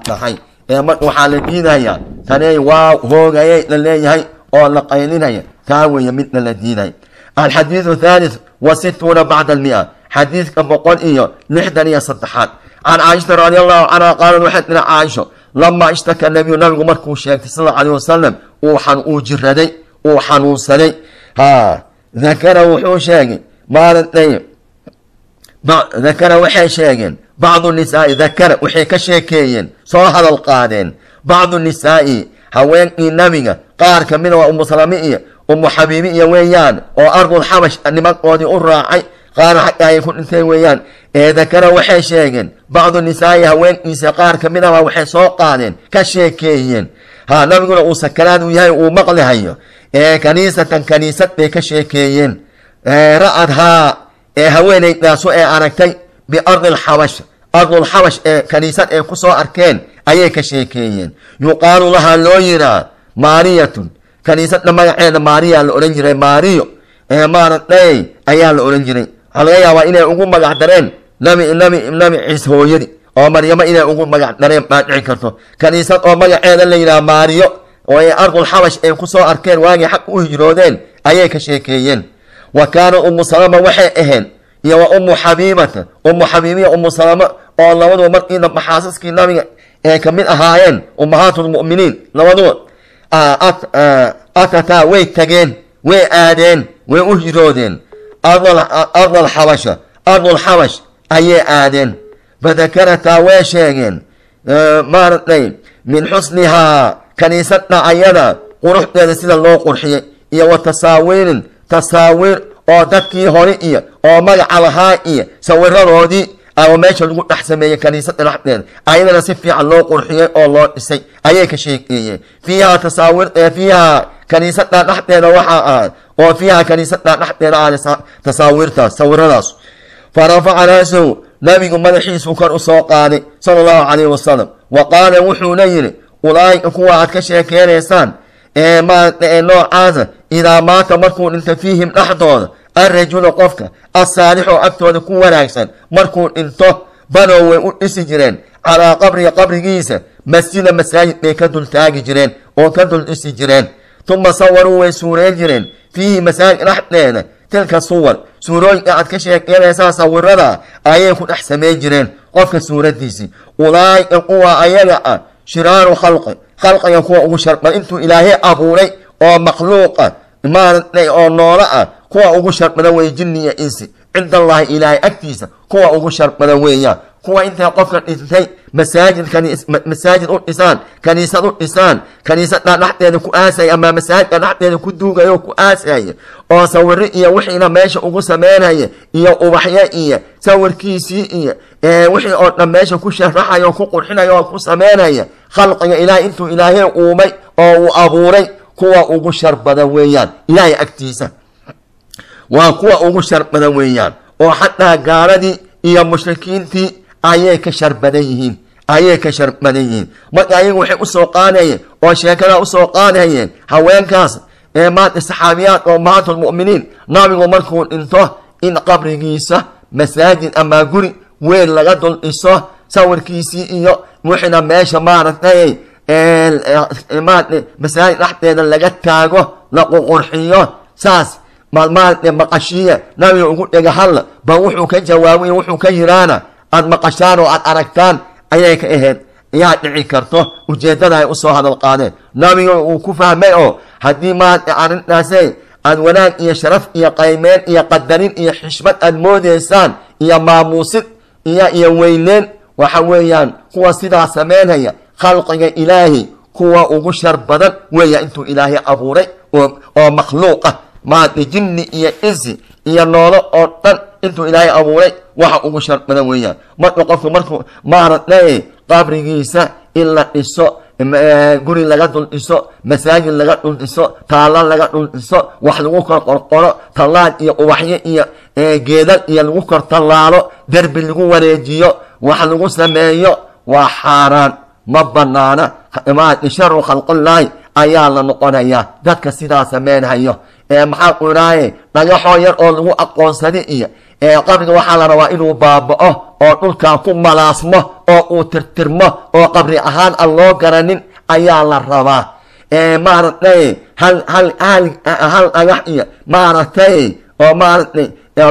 waxaa la diidayaa. Taney waa hoogayay la leeyahay oo la qaylinaya taa weeye midna la diidaya alxadiidu thalith wa situuna bacda almia. Xadiidka boqol iyo lixdan iyo saddexaad. Can caaishata radi allahu canha qaalat waxay tiri caaisho lamaa ishtaka nabiyu nabigu markuu sheegtay sal allahu alayh wasalam uu jiraday uu xanuunsaday ha dakara wuxuu sheegay maaragtay dakara waxay sheegeen bacdu nisaa'i dakara waxay ka sheekeeyeen soo hadal qaadeen bacdu nisaa'i haweenkii nabiga qaar ka mida waa umu salami iyo umu xabiibi iyo weeyaan oo ardul xabash nimankoodii u raacay qaar xagga ku dhinteen weeyaan ee dakara waxay sheegeen bacdu nisaa'i haweenkiisa qaar ka midaba waxay soo qaadeen ka sheekeeyeen ha nabiguna uu sakaraad u yahay uu maqlihayo ee kaniisatan kaniisad bay ka sheekeeyeen ra'adhaa ee haweenaydaasu ee aragtay biardi alxabash ardulxabash ee kaniisad ee ku soo arkeen ayay ka sheekeeyeen yuqaalu lahaa loo yiraa maariyatun kaniisadda magaceeda maariya la odhan jiray maariyo ee maaragtay ayaa la odhan jiray waxaa laga yaabaa inay ugu magac dareen nabi ciise hooyadi oo maryamo inay ugu magac dareen baa dhici karto kaniisad oo magaceeda la yidhaha maariyo oo ay ardulxabash ay ku soo arkeen waagii xaq u hijroodeen ayay ka sheekeeyeen wa kaana umu salama waxay ahayd iyo wa umu xabiibata umu xabiibiya umu salama oo labaduba markiina maxaasaskii nabiga ee ka mid ahaayeen ummahaatulmu'miniin labaduba atataa way tageen way aadeen way u hiroodeen. Ardal xabasha ardul xabash ayay aadeen. Fadakarataa way sheegeen. Maaragtay min xusnihaa kaniisadda ayada quruxdeeda sida loo qurxiyay iyo wa tasaawiirin tasaawiir oo dadkii hore iyo oo magaca lahaa iyo sawiradoodii oo meesha lagu dhex sameeyey kaniisadda dhexdeeda ayadana si fiican loo qurxiyey oo loo dhisay. Ayay ka sheekeeyeen. Fiiha tasaawir fiiha kaniisadda dhexdeeda waxaa ahayd oo fiiha kaniisadda dhexdeeda ahayd tasaawiirtaas sawiradaas fa rafaca raasahu nabigu madaxiisuu kor u soo qaaday sala allahu calayhi wasalam wa qaala wuxuuna yidhi ulaa'ika kuwa aad ka sheekeynaysaan noocaasa idaa maata markuu dhinto fiihim dhexdooda alrajulu qofka assaalixoo agtooda ku wanaagsan markuu dhinto banow way u dhisi jireen. Calaa qabriga qabrigiisa masjida masaajid bay ka dul taagi jireen oo ka dul dhisi jireen. Tuma sawaruu way suureen jireen fiihi masaajid dhexdeeda tilka suwar. Suurooyinka aad ka sheekeynaysaa sawirada ayay ku dhex samayn jireen qofka suuraddiisii. Ulaa'ika kuwa ayaga ah shiraaru khalqi khalqiga kuwa ugu sharba intuu ilaahay abuuray oo makhluuqa maaragtay oo noolo ah kuwa ugu sharbada wey jinni iyo insi. Cinda allahi ilaahay agtiisa kuwa ugu sharbada weeyaan kuwa intay qofka dhintay masaajid u dhisaan kaniisad u dhisaan kaniisadda dhexdeeda ku aasaya ama masaajidka dhexdeeda ku duugaya oo ku aasaya oo sawiro iyo wixiina meesha ugu sameynaya iyo ubaxyo iyo sawirkiisii iyo wixii oo dhan meesha ku sharaxaya oo ku qurxinaya oo ku sameynaya khalqiga ilaahay intuu ilaahay uumay oo uu abuuray kuwa ugu shar badan weeyaan ilaahay agtiisa. Waa kuwa ugu shar badan weeyaan oo xataa gaaladii iyo mushrikiintii ayay ka shar badan yihiin ayay ka shar badan yihiin marka ayagu waxay u soo qaadayeen oo sheekada u soo qaadayeen haweenkaas ee maanta saxaabiyaad oo maatulmu'miniin nabigu markuu dhinto in qabrigiisa masaajid ama guri weyn laga dul dhiso sawirkiisii iyo wixina meesha maaragtay masaajid dhexdeeda laga taago la ququrxiyo saas maaragtay maqashiya nabiga ugu dhega hadla ba wuxuu ka jawaabay wuxuu ka yiraana aad maqashaan oo aad aragtaan ayay ka ahayd. Ayaa dhici karto ujeeddada ay u soo hadal qaadeen. Nabiga uu ku fahmay oo haddii maaragtay arrintaasay aad wanaag iyo sharaf iyo qaymeen iyo qadarin iyo xishmad aad moodaysaan iyo maamuusid iyo iyo weyneyn waxa weeyaan kuwa sidaa sameynaya khalqiga ilaahi kuwa ugu shar badan weeya intuu ilaahay abuuray oo makhluuqa maaragtay jinni iyo insi iyo noolo oo dhan intuu ilaahay abuuray waxa ugu shar badan weeyaan. Marka qofku markuu maaragtay qabrigiisa in la dhiso guri laga dul dhiso masaajid laga dhul dhiso taalla laga dhul dhiso wax lagu kor qorqoro tallaal iyo ubaxyo iyo geedal iyo lagu kor tallaalo derbi lagu wareejiyo wax lagu sameeyo waa xaaraan. Ma banaana sharu khalqillaahi ayaa la noqonayaa. Dadka sidaa sameynhayo ee maxaa ku idhaaye dhagaxoo yar oo lagu aqoonsada iyo qabriga waxaa la rabaa inuu baaba'o oo dhulkaa ku malaasmo oo uu tirtirmo oo qabri ahaan aan loo garanin ayaa la rabaa. Maaragtay hal dhagax iyo maaragtay oo maaragtay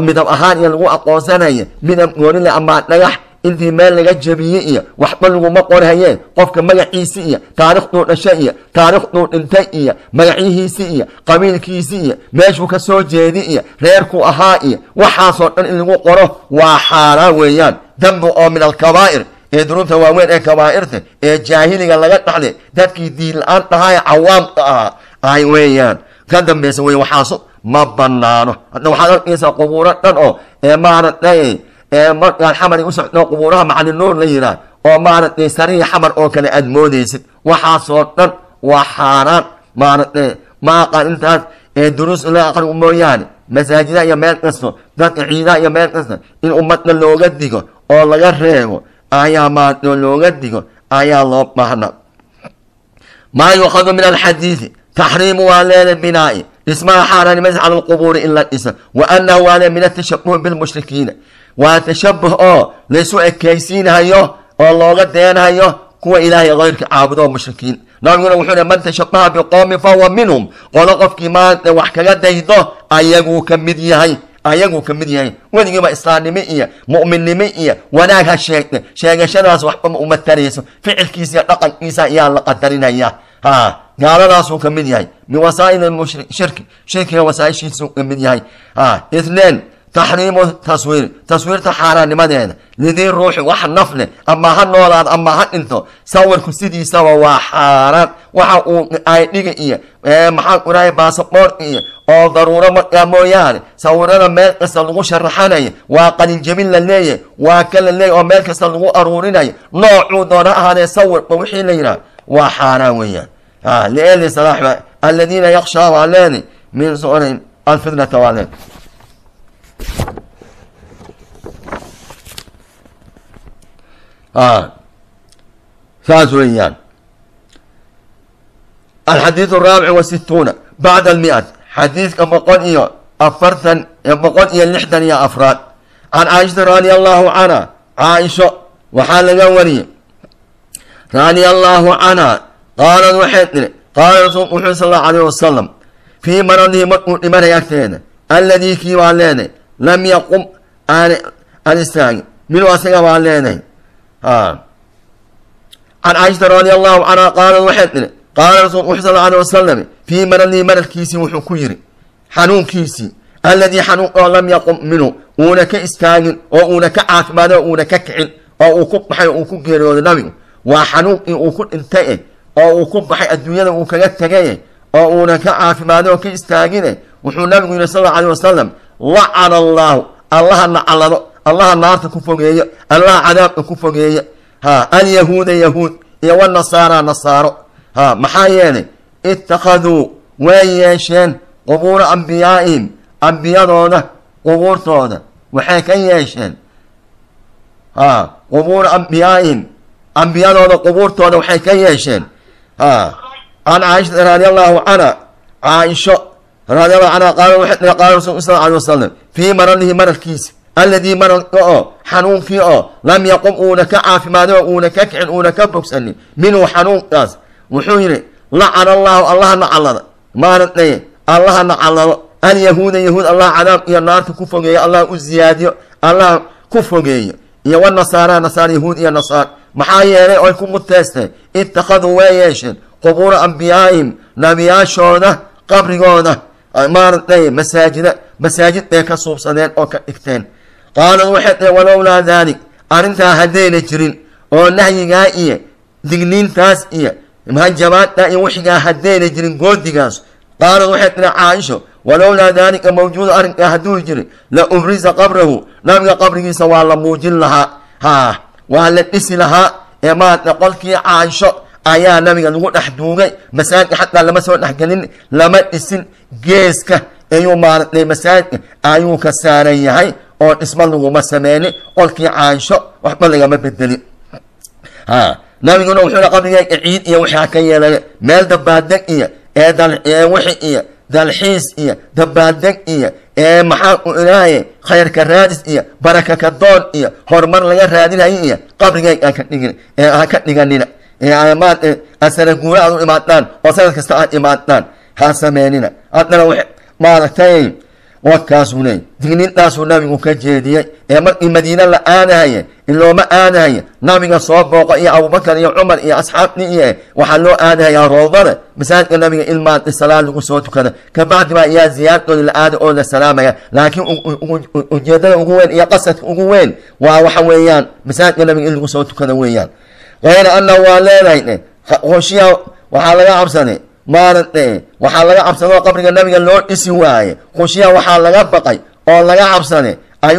midab ahaan iyo lagu aqoonsanayo midab goonile ama dhagax intii meel laga jebiyey iyo waxba laguma qorhayeen qofka magaciisi iyo taariikhduu dhasha iyo taariikhduu dhintay iyo magacyihiisi iyo qabiilkiisi iyo meeshuu ka soo jeedi iyo reerku ahaa iyo waxaasoo dhan in lagu qoro waa xaaraan weeyaan. Dambi oo min alkabaa'ir ee dunuubta waaweyn ee kabaa'irta ee jaahiliga laga dhaxlay dadkii diin la'aan dhahaa cawaamka ahaa ay weeyaan. Ka dambeysa wey waxaaso ma banaano hadda waxaad arkaysaa qubuuro dhan oo ee ee markaan xamar u socdo qubuuraha macalinuur la yihaah oo maaragtay sarihi xamar oo kale aad moodeysid waxaasoo dhan waa xaaraan. Maaragtay ma aqaan intaas ee duruus la aqri mooyaane masaajida iyo meel kasto dadka ciidaha iyo meel kasta in ummadda looga digo oo laga reebo ayaa maaragtay looga digo ayaa loo baahna. Maa yuukhadu min alxadiidi taxriimu waa leeda binaa'i dhismaha xaaraanimaysa cala alqubuuri in la dhisa wa annahu waa le min atashabuhi bilmushrikiina waa tashabuh oo laysu ekaysiinhayo oo looga deenhayo kuwa ilaahay kayrka caabudo mushrikiin. Nabiguna wuxuu man tashabaha biqowmin fahuwa minhum. Qolo qofkii maanta wax kaga daydo ayaguu ka mid yahay ayaguu ka mid yahay. Weligiiba islaamnimo iyo mu'minnimo iyo wanaag ha sheegta sheegashadaas waxba uma tarayso. Ficilkiisa dhaqankiisa ayaa la qadarinaya. Ha gaaladaasuu ka mid yahay. Min wasaa'il shirki shirkiga wasaaishiisuu ka mid yahay. Ha ithneen taxriimu taswiir taswiirta xaaraannimadeeda lidii ruuxi wax naf leh ama ha noolaado ama ha dhinto sawirku sidiisaba waa xaaraan waxa uu aydhiga iyo maxaa kurahay baasaboorka iyo oo daruuro markaa mooyaane sawirada meel kasta lagu sharaxanayo waa qalinjabin la leeyahay waa ka la leeyahy oo meel kasta lagu aruurinayo noocuu doona ahaadee sawirba wixii la yidhaah waa xaaraan weeyaan lieli salaax aladiina yakshaa waa leeni min surin alfitnata waa leen saas weeyaan alxadiid araabic wasituuna bacda almiat xadiidka boqol iyo afartan boqol iyo lixdan iyo afraad can caaishata radia allahu canha caaisho waxaa laga wariyey radia allahu canha qaalad waxay tiri qaala rasuulku wuxuu sal allahu alayh wasalam fii maradihi markuu dhimanay agteeda alladii kii baa leenahay lam yaqum aan istaagin minuu asaga baa leenahay can caaishata radi allahu canha qaalad waxay tiri qaala wuxuu sal alayh wasalam fii maradihi mararkiisii wuxuu ku yiri xanuunkiisii alladii xanuun oo lam yaqum minhu uuna ka istaagin oo uuna ka caafimaadin oo uuna ka kicin oo uu ku baxay oo uu ku geeriyooday nabigu waa xanuunkii uu ku dhintay oo uu ku baxay adduunyada uu kaga tegay oo uuna ka caafimaadin oo ka istaagine wuxuu nabigu yihi sal allau alay wasalam lacana allaahu allaha nacalado allaha naarta ku fogeeyo allaha cadaabka ku fogeeyo. Ha alyahuuda yahuud iyo wanasaara nasaaro. Ha maxaa yeelay? Ittakhaduu way yeesheen qubuura ambiyaa'ihim ambiyadooda qubuurtooda. Waxay ka yeesheen. Ha qubuura ambiyaa'ihim ambiyadooda qubuurtooda waxay ka yeesheen. Ha can caaishata radi allahu canha caaisho radi allahu canha qaala waxay qaala rasulku sal alay wasalam fii maradihi mararkiisa alladii mararka oo xanuunkii oo lam yaqum uuna ka caafimaadin oo uuna ka kicin uuna ka bogsanin minhu xanuunkaas wuxuu yidhi lacana allahu allaha nacallada maaragtay allaha nacallado alyahuuda yahuud allah cadaab iyo naarta ku fogeeyo allah u ziyaadiyo allah ku fogeeyo iyo wanasaara nasaar yahuud iyo nasaar maxaa yeelay oy ku muteysteen ittakhaduu way yeesheen qubuura ambiyaa'ihim nabiyaashooda qabrigooda maaragtay masaajida masaajid bay ka suubsadeen oo ka dhigteen qaalad waxay tahay walowlaa daalik arrintaa haddayna jirin oo nahyigaa iyo digniintaas iyo hajabaadda iyo wixigaa haddayna jirin goodigaas qaalad waxay tihi caaisho walowlaa daalika mawjuuda arrinkaa hadduu jirin la ubrisa qabrahu nabiga qabrigiisa waa la muujin lahaa haa waa la dhisi lahaa ee maaragtay qolkii caaisho ayaa nabiga lagu dhex duugay masaajidka xataa lama soo dhexgelin lama dhisin geeska ayuu maaragtay masaajidka ayuu ka saaran yahay oo dhisma laguma sameynin qolkii caaisho waxba lagama bedelin ha nabiguna wuxuu hi qabrigeyga ciid iyo waxaa ka yeelay meel dabaadeg iyo ee wixi iyo dalxiis iyo dabaadeg iyo ee maxaa ku ilaaye khayrka raadis iyo baraka ka doon iyo horumar laga raadinayo iyo ee ha ka dhiganina asana guura aad u imaadaan oo sanad kasta aad imaadaan ha sameynina. Haddana maaragtay leeyay dignintaasuu nabigu ka jeediyey ee markii madiine la aadahaya in looma aadahaya nabiga soo booqo iyo abubakar iyo cumar iyo asxaabtii iyo waxaa loo aadahayaa roodada masaajidka nabiga ilmaadi salaad lagu soo tukada. Kabacdi baa iyaa ziyaartooda la aada oo la salaamaya. Laakiin ujeedada ugu weyn iyo qasadka ugu weyn waa waxa weeyaan masaajidka nabiga in lagu soo tukada weeyaan. Hayra annahu waa leedahay hoshiya waxaa laga cabsaday maaragte waxaa laga cabsadoo qabriga nabiga loo dhisi waaye. Khushiya waxaa laga baqay oo laga cabsaday an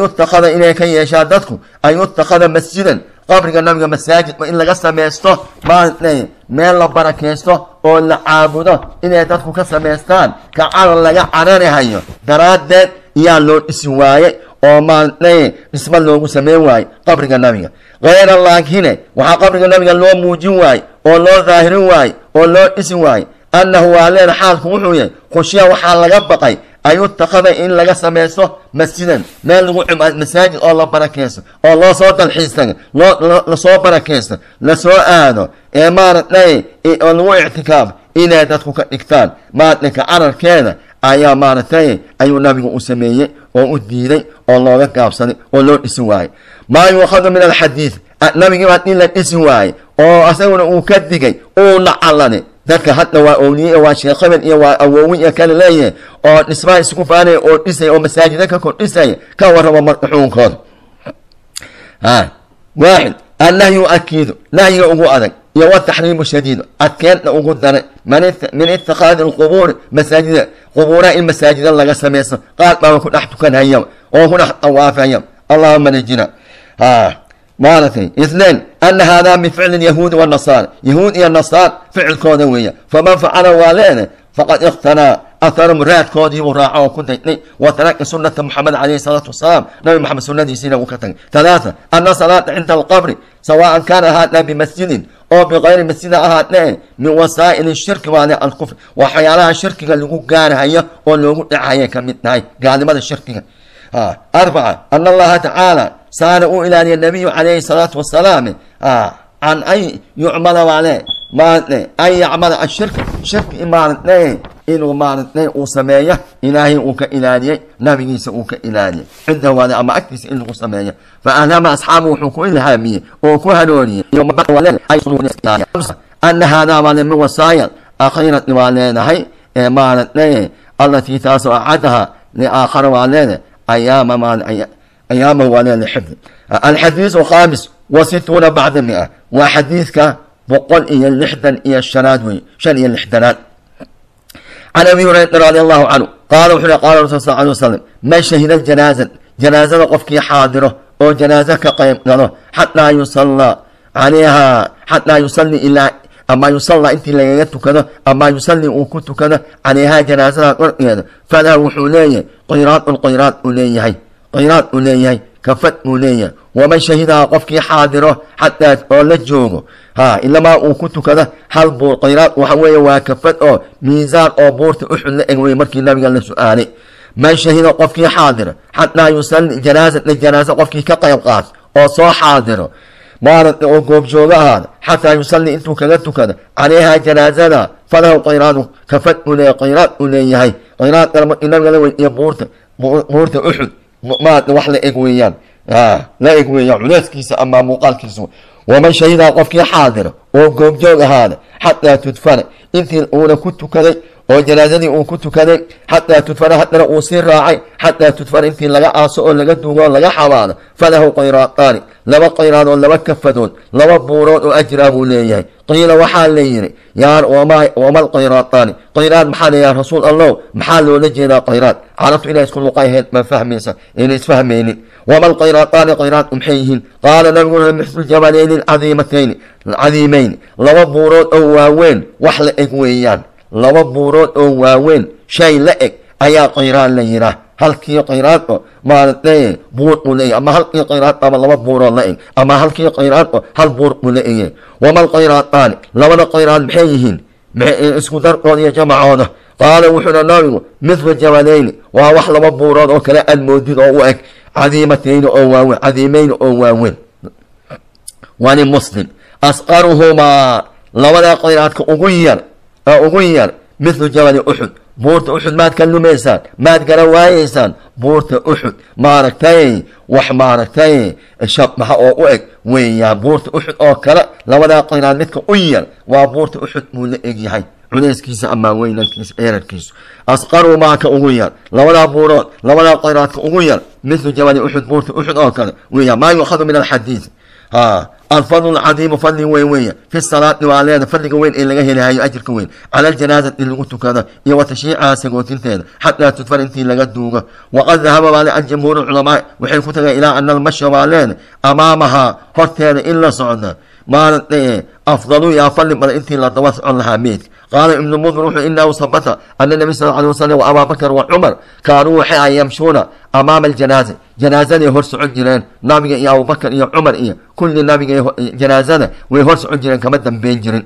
inay ka yeeshaan dadku? An masjidan? Qabriga nabiga masaajidba in laga samaysto maaragte meel la barakaysto oo la caabudo inay dadku ka samaystaan ka carar laga cararihayo daraaddeed iyaa loo dhisi waaye oo maaragte dhisma loogu sameyn waaye qabriga nabiga. Hayra laakine waxaa qabriga nabiga loo muujin waaye oo loo daahirin waaye oo loo dhisi waaye annahu waa leena xaalku wuxuu yahay khushiya waxaa laga baqay an in laga samaysto masjidan meel lagu masaajid oo la barakaysto oo loo soo dalxiistaga loo la soo barakaysto la soo aado ee maaragtay oo lagu ictikaaf inay dadku ka dhigtaan maaragtay ka cararkeeda ayaa maaragtay ayuu nabigu u sameeyey oo u diiday oo looga gaabsaday oo loo dhisi waayey. Maa yuukhadu min alxadiid nabigii baa in la dhisi waaye oo isaguna uu ka digay uu nacaladay dadka hadda waa owliye waa sheekh iyo waa awoowi iyo kale leeyahay oo dhismaha isku faanaya oo dhisaya oo masaajida ka kor dhisaya ka warraba marka xukunkooda waaxid annahyu akiidu nahyiga ugu adag iyo wataxriimu shadiidu adkeenta ugu daray min itikaadi alqubuuri masaajida qubuuraha in masaajida laga samaysto qaar baaba ku dhex tukanhayaba oo ku dhex dawaafayaba allahuma najina maaragtay ithnain ana hada min ficli yahuudi wanasaara yahuud iyo nasaar ficilkooda weeya faman facala waa leedahay faqad ikhtanaa atharum raadkoodiibuu raaco oo ku daydnay wa taraka sunata moxamed calayhi salaatu wasalaam nabi maxamed sunadiisiina uu ka tagay. Talaata ana salaata cinda alqabri sawaan kaana ahaadna bimasjidin oo bikayri masjida ahaadne min wasaa'ili shirki waale alkufr waxyaalaha shirkiga lagu gaarahayo oo loogu dhacayay ka mid tahay gaalnimada shirkiga arbaca ana allaha tacaala saana uu ilaaliya nabiyu calayhi salaatu wasalaam can an yucmala waale maaragtay an yacmala ashirka shirki maaragtay inuu maaragtay uu sameeyo ilaahay uu ka ilaaliyey nabigiisa uu ka ilaaliyey cinda waale ama agtiisa in lagu sameeyo fa alhama asxaabu wuxuu ku ilhaamiyey oo ku harooriyey ana haadaa waale min wasaaya akhiirati waa leedahay ee maaragtay allatii taasoo acadaha liaakhara waa leedahay ayaama maal أيامه ولا لحفظ الحديث الخامس وستون بعد مئة وحديثك بقول إيا اللحدن إيا الشناد شن إيا اللحدنات عن أبي هريرة رضي الله عنه قال وحنا قال الرسول صلى الله عليه وسلم ما شهد الجنازة جنازة قفك حاضره أو جنازة كقيم حتى يصلى عليها حتى يصلي إلى ama yusalla intii lagaga tukado ama yusalli uu ku tukado calayhaa janaasada korkeeda falah wuxuu leeyahay qayraadun qayraad uu leeyahay. Qayraad uu leeyahay. Kafad uu leeyahay. Waman shahidaha qofkii xaadiro xataas oo la joogo. Ha ilamaa uu ku tukado hal buur qayraad waxa weeye waa kafad oo miisaan oo buurta uxud la eg wey markii nabiga la su'aalay man shahida qofkii xaadiro xataa yusalli janaasata janaasa qofkii ka qayb qaat oo soo xaadiro maaragtay oo goobjoogo ahaada xataa yusalli intuu kaga tukada calayha janaazada falahu qayraadu kafad uu leeyahay qayraad uu leeyahay qayraad kale markii nabiga la weydiiye buurta buurta uxud maaragtay wax la eg weeyaan la eg weeyaan culeyskiisa ama muuqaalkiisa waman shahidaa qofkii xaadira oo goobjoog ahaada xataa tudfana intii uuna ku tukaday oo janaazadii uu ku tukaday xataa tudfana haddana uu sii raacay xataa tudfana intii laga aaso oo laga duugo laga xabaado falahu qayraataani laba qayraadood laba kafadood laba buurood oo ajraa buu leeyahay. Qiila waxaa la yidhi yaa wama alqayraataani qayraad maxaa la yaa rasuul allow maxaa loola jeedaa qayraad? Carabtu inay isku luqayheed ma fahmaysa inay isfahmaynin wama alqayraataani qayraad maxay yihiin. Qaala nabiguna mixlu jabalayni cadiimatayni cadiimayn laba buurood oo waaweyn wax la eg weeyaan. Laba buurood oo waaweyn shay la eg ayaa qayraan la yidhaah halkii qayraad oo maaragtay buur uu leeyahy ama halkii qayraad ama laba buuroo la eg ama halkii qayraad oo hal buur uu la egyahay wama alqayraataani labada qayraad maxay yihiin isku darkooda iyo jamacooda qaala wuxuuna nabigu mithlu jabalayni waa wax laba buurood oo kale aad moodid oo u eg cadiimatayni oo waaweyn cadiimayni oo waaweyn wani muslim asqaruhumaa labada qayraadka ugu yar ugu yar mithlu jabali uxud buurta uxud maad ka lumaysaan maad gara waayeysaan. Buurta uxud maaragtay wax maaragtay shabaxa oo u eg. Weeyaan buurta uxud oo kale labadaa qiraad midka u yar waa buurta uxud buu la egyahay culeyskiisa amaa weynankiisa eerarkiisu asqaruu maa ka ugu yar labadaa buurood labadaa qiraadka ugu yar mithlu jabali uxud buurta uxud oo kale. Weeyaan maa yuukhadu min alxadiid alfadl lcadiimu fadli weyn weeye fi salaati waa leeda fadliga weyn ee laga helahayo ajirka weyn. Cala aljanaazati in lagu tukado iyo wa sagootinteeda xataa tudfar intii laga duugo. Waqad dahaba baa le aljamhuur culamaa waxay ku tagay ilaa ana almashya baa leeda amaamahaa horteeda in la socda. Maaragtay afdalu yaa fadli badan intii la daba socon lahaa meydka qaala ibnu mundir wuxuu inahu sabata ana nabi sal alay wasalam wa abaa bakr wa cumar kaanuu waxay ahay yamshuuna amaama aljanaaza janaazaday hor socon jireen nabiga iyo abubakar iyo cumar iyo kulli nabiga janaazada way hor socon jireen kama dambeyn jirin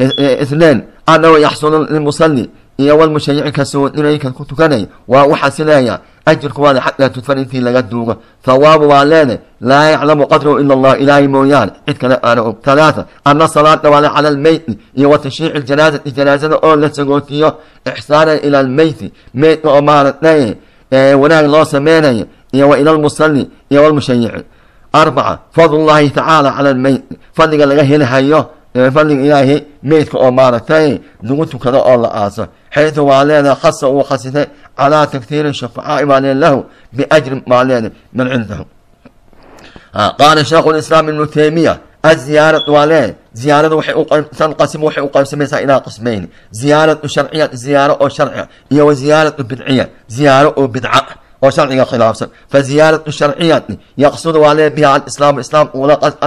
اثنين أنه يحصل للمصلي iyo walmushayici ka soo inaykan ku tukanay waa waxaa sileeya ajirku waada xataa tudfan intii laga duugo. Thawaabu waa leeday laa yaclamu qadrahu ila allah ilaahay mooyaane. Cid kale aana og talaata ana salaada waale cala almeyti iyo wa tashriici janaazada oo la sagootiyo ixsaanan ila almeyti meydka oo maaragtay wanaag loo sameynayo iyo wa ila lmusalli iyo walmushayici arbaca fadl llahi tacaala cala almeyti fadliga laga helihayo fadliga ilaahay meydka oo maaragtay lagu tukado oo la aaso xayثu waa leeda khasa uu khasitay calىa taktiiri shafacaa'i baa lee lahu biajrin baa leeda man cindahu qaala sheekhu lislaam ibnu taymiya aziyaaratu waa lee ziyaarada waxay tanqasim waxay u qaybsamaysaa ilaa qismayni ziyaaratu sharciya ziyaaro oo sharciya iyo wa ziyaaratu bidciya ziyaaro oo sharciga khilaafsan faziyaaratu sharciyati yaqsudu waa lee biha alislaam islaam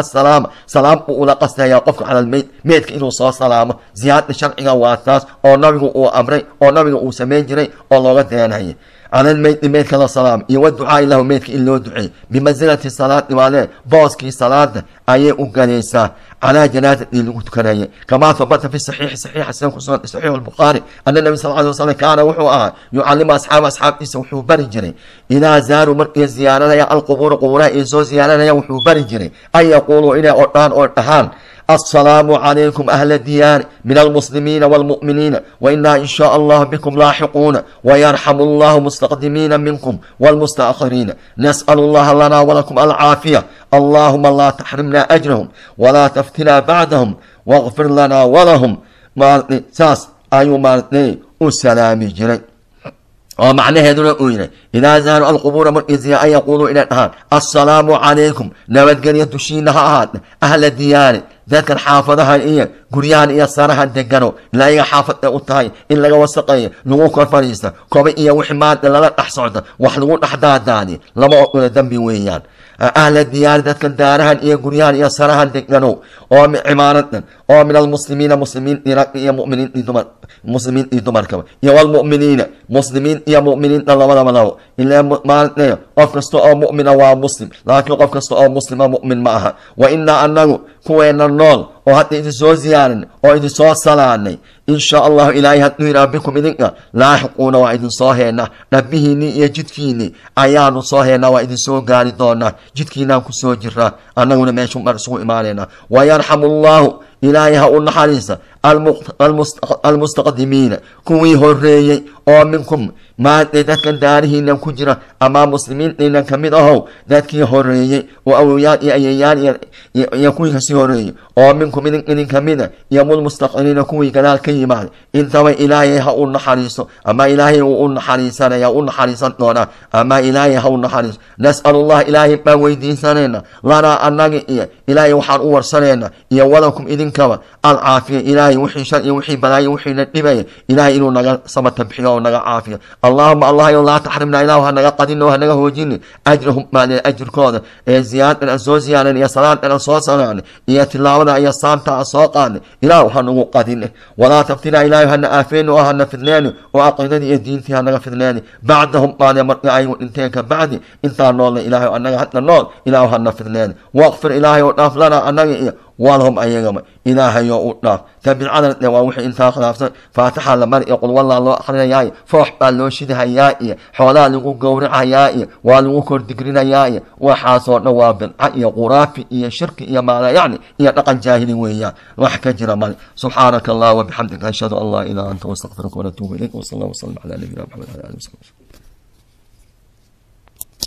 asalaama salaam uu ula qastaya qofka cala lmeyd meydka inuu soo salaamo ziyaarada sharciga waa taas oo nabigu uu amray oo nabiga uu samayn jiray oo looga deenayay cala lmeyti meydka la salaam iyo waducaai lahu meydka in loo duceey bimansilati salaati waa lee booskii salaada ayay u galaysaa calaa janaazati lagu tukanaya kamaa habata fi saxiixi saxiixa sida ku sugan saxiixu albukhaari ana nabi sal alay wasalam kaana wuxuu ahaa yucalimu asxaaba asxaabtiisa wuxuu bari jiray idaa zaaruu markay ziyaaranaya alqubuura qubuuraha ay السلام عليكم أهل الديار من المسلمين والمؤمنين وإنا إن شاء الله بكم لاحقون ويرحم الله مستقدمين منكم والمستأخرين. نسأل الله لنا ولكم العافية. اللهم لا تحرمنا أجرهم ولا تفتنا بعدهم واغفر لنا ولهم. ما ساس أي مارتني والسلام جري. ومعنى هذول الأولى إذا زاروا القبور من إذ أن يقولوا إلى الآن السلام عليكم. نبت قرية تشينها أهل الديار dadkan xaafadahan iyo guryahan iyo sarahan degano ilaa iyaga xaafad ee u tahay in laga wasaqeeyo lagu kor fadhiista koba iyo wixii maanta lala dhex socda wax lagu dhex daadaadi lama ogola dembi weeyaan ahla diyaari dadkan daarahan iyo guryahan iyo sarahan degano oo cimaaradan oo min almuslimiina muslimiin iyo muminiin iyo dumar muslimiin iyo dumarkaba iyo walmu'miniina muslimiin iyo mu'miniinta labadaba labo ilaa maalintayo qof kasta oo mu'mina waa muslim laakiin qof kasta oo muslima mu'min ma aha wa inaa anagu kuweena nool oo hadda idin soo ziyaarin oo idin soo salaanay in sha allahu ilaahay hadduu yidhaha bikum idinka laaxiquuna waa idin soo heynaa dhabbihiinii iyo jidkiinii ayaanu soo heynaa waa idin soo gaari doonaa jidkiinaan ku soo jiraa annaguna meeshu mar isugu imaanaynaa wayarxamu allahu ilaahay ha u naxariisa almustaqdimiina kuwii horeeyey oo minkum maanta dadkan daarihiinan ku jira ama muslimiintaynan ka mid ahow dadkii horeeyey oo awowyaan iyo ayayaan iyo kuwii ka sii horeeyey oo minkum idin ka mida iyo mulmustaqiliina kuwii gadaal ka yimaaday intaba ilaahay ha u naxariiso ama ilaahay uu u naxariisanaya u naxariisan doonaa ama ilaahay ha u naxariiso nas'alu llah ilaahay baan weydiisanayna lanaa annaga iyo ilaahay waxaan u warsanayna iyo walakum idinkaba alcaafiya ilaahay wixii shar iyo wixii balaayo wixiina dhibaya ilaahay inuu naga samata bixiyo oo naga caafiyo allahuma allahayo laa taxrimna ilahu hanaga qadin oo hanaga hoojini ajrahum maale ajirkooda ee ziyaadadan aan soo ziyaaran iyo salaadan aan soo salaanay iyo tilaawada iyo saanta aan soo qaadnay ilaahu hanagu qadin walaa taftina ilaahay hana aafeyni oo hana fidneyni oo caqiidadii iyo diintii hanaga fidneyni bacdahum maale markii ayagu dhinteen ka bacdi intaa noolna ilaahay annaga hadna nool ilaahu hana fidneyni waqfir ilaahay oo dhaaf lana annaga iyo walhum ayagama ilaahayo u dhaaf tabicada dhe waa wixii intaa khilaafsan faatixa la mari iyo qulwallaa loo akrinayaa iyo foox baa loo shidahayaa iyo xoolaha lagu gowracayaa iyo waa lagu kordigrinayaa iyo waxaasoo dhan waa bidca iyo quraafi iyo shirki iyo maala yacni iyo dhaqan jaahili weeyaan wax ka jira male subxaanaka allah wabixamdika ashhadu an laa ilaha anta wastaqfiruka wanatuubu ilayk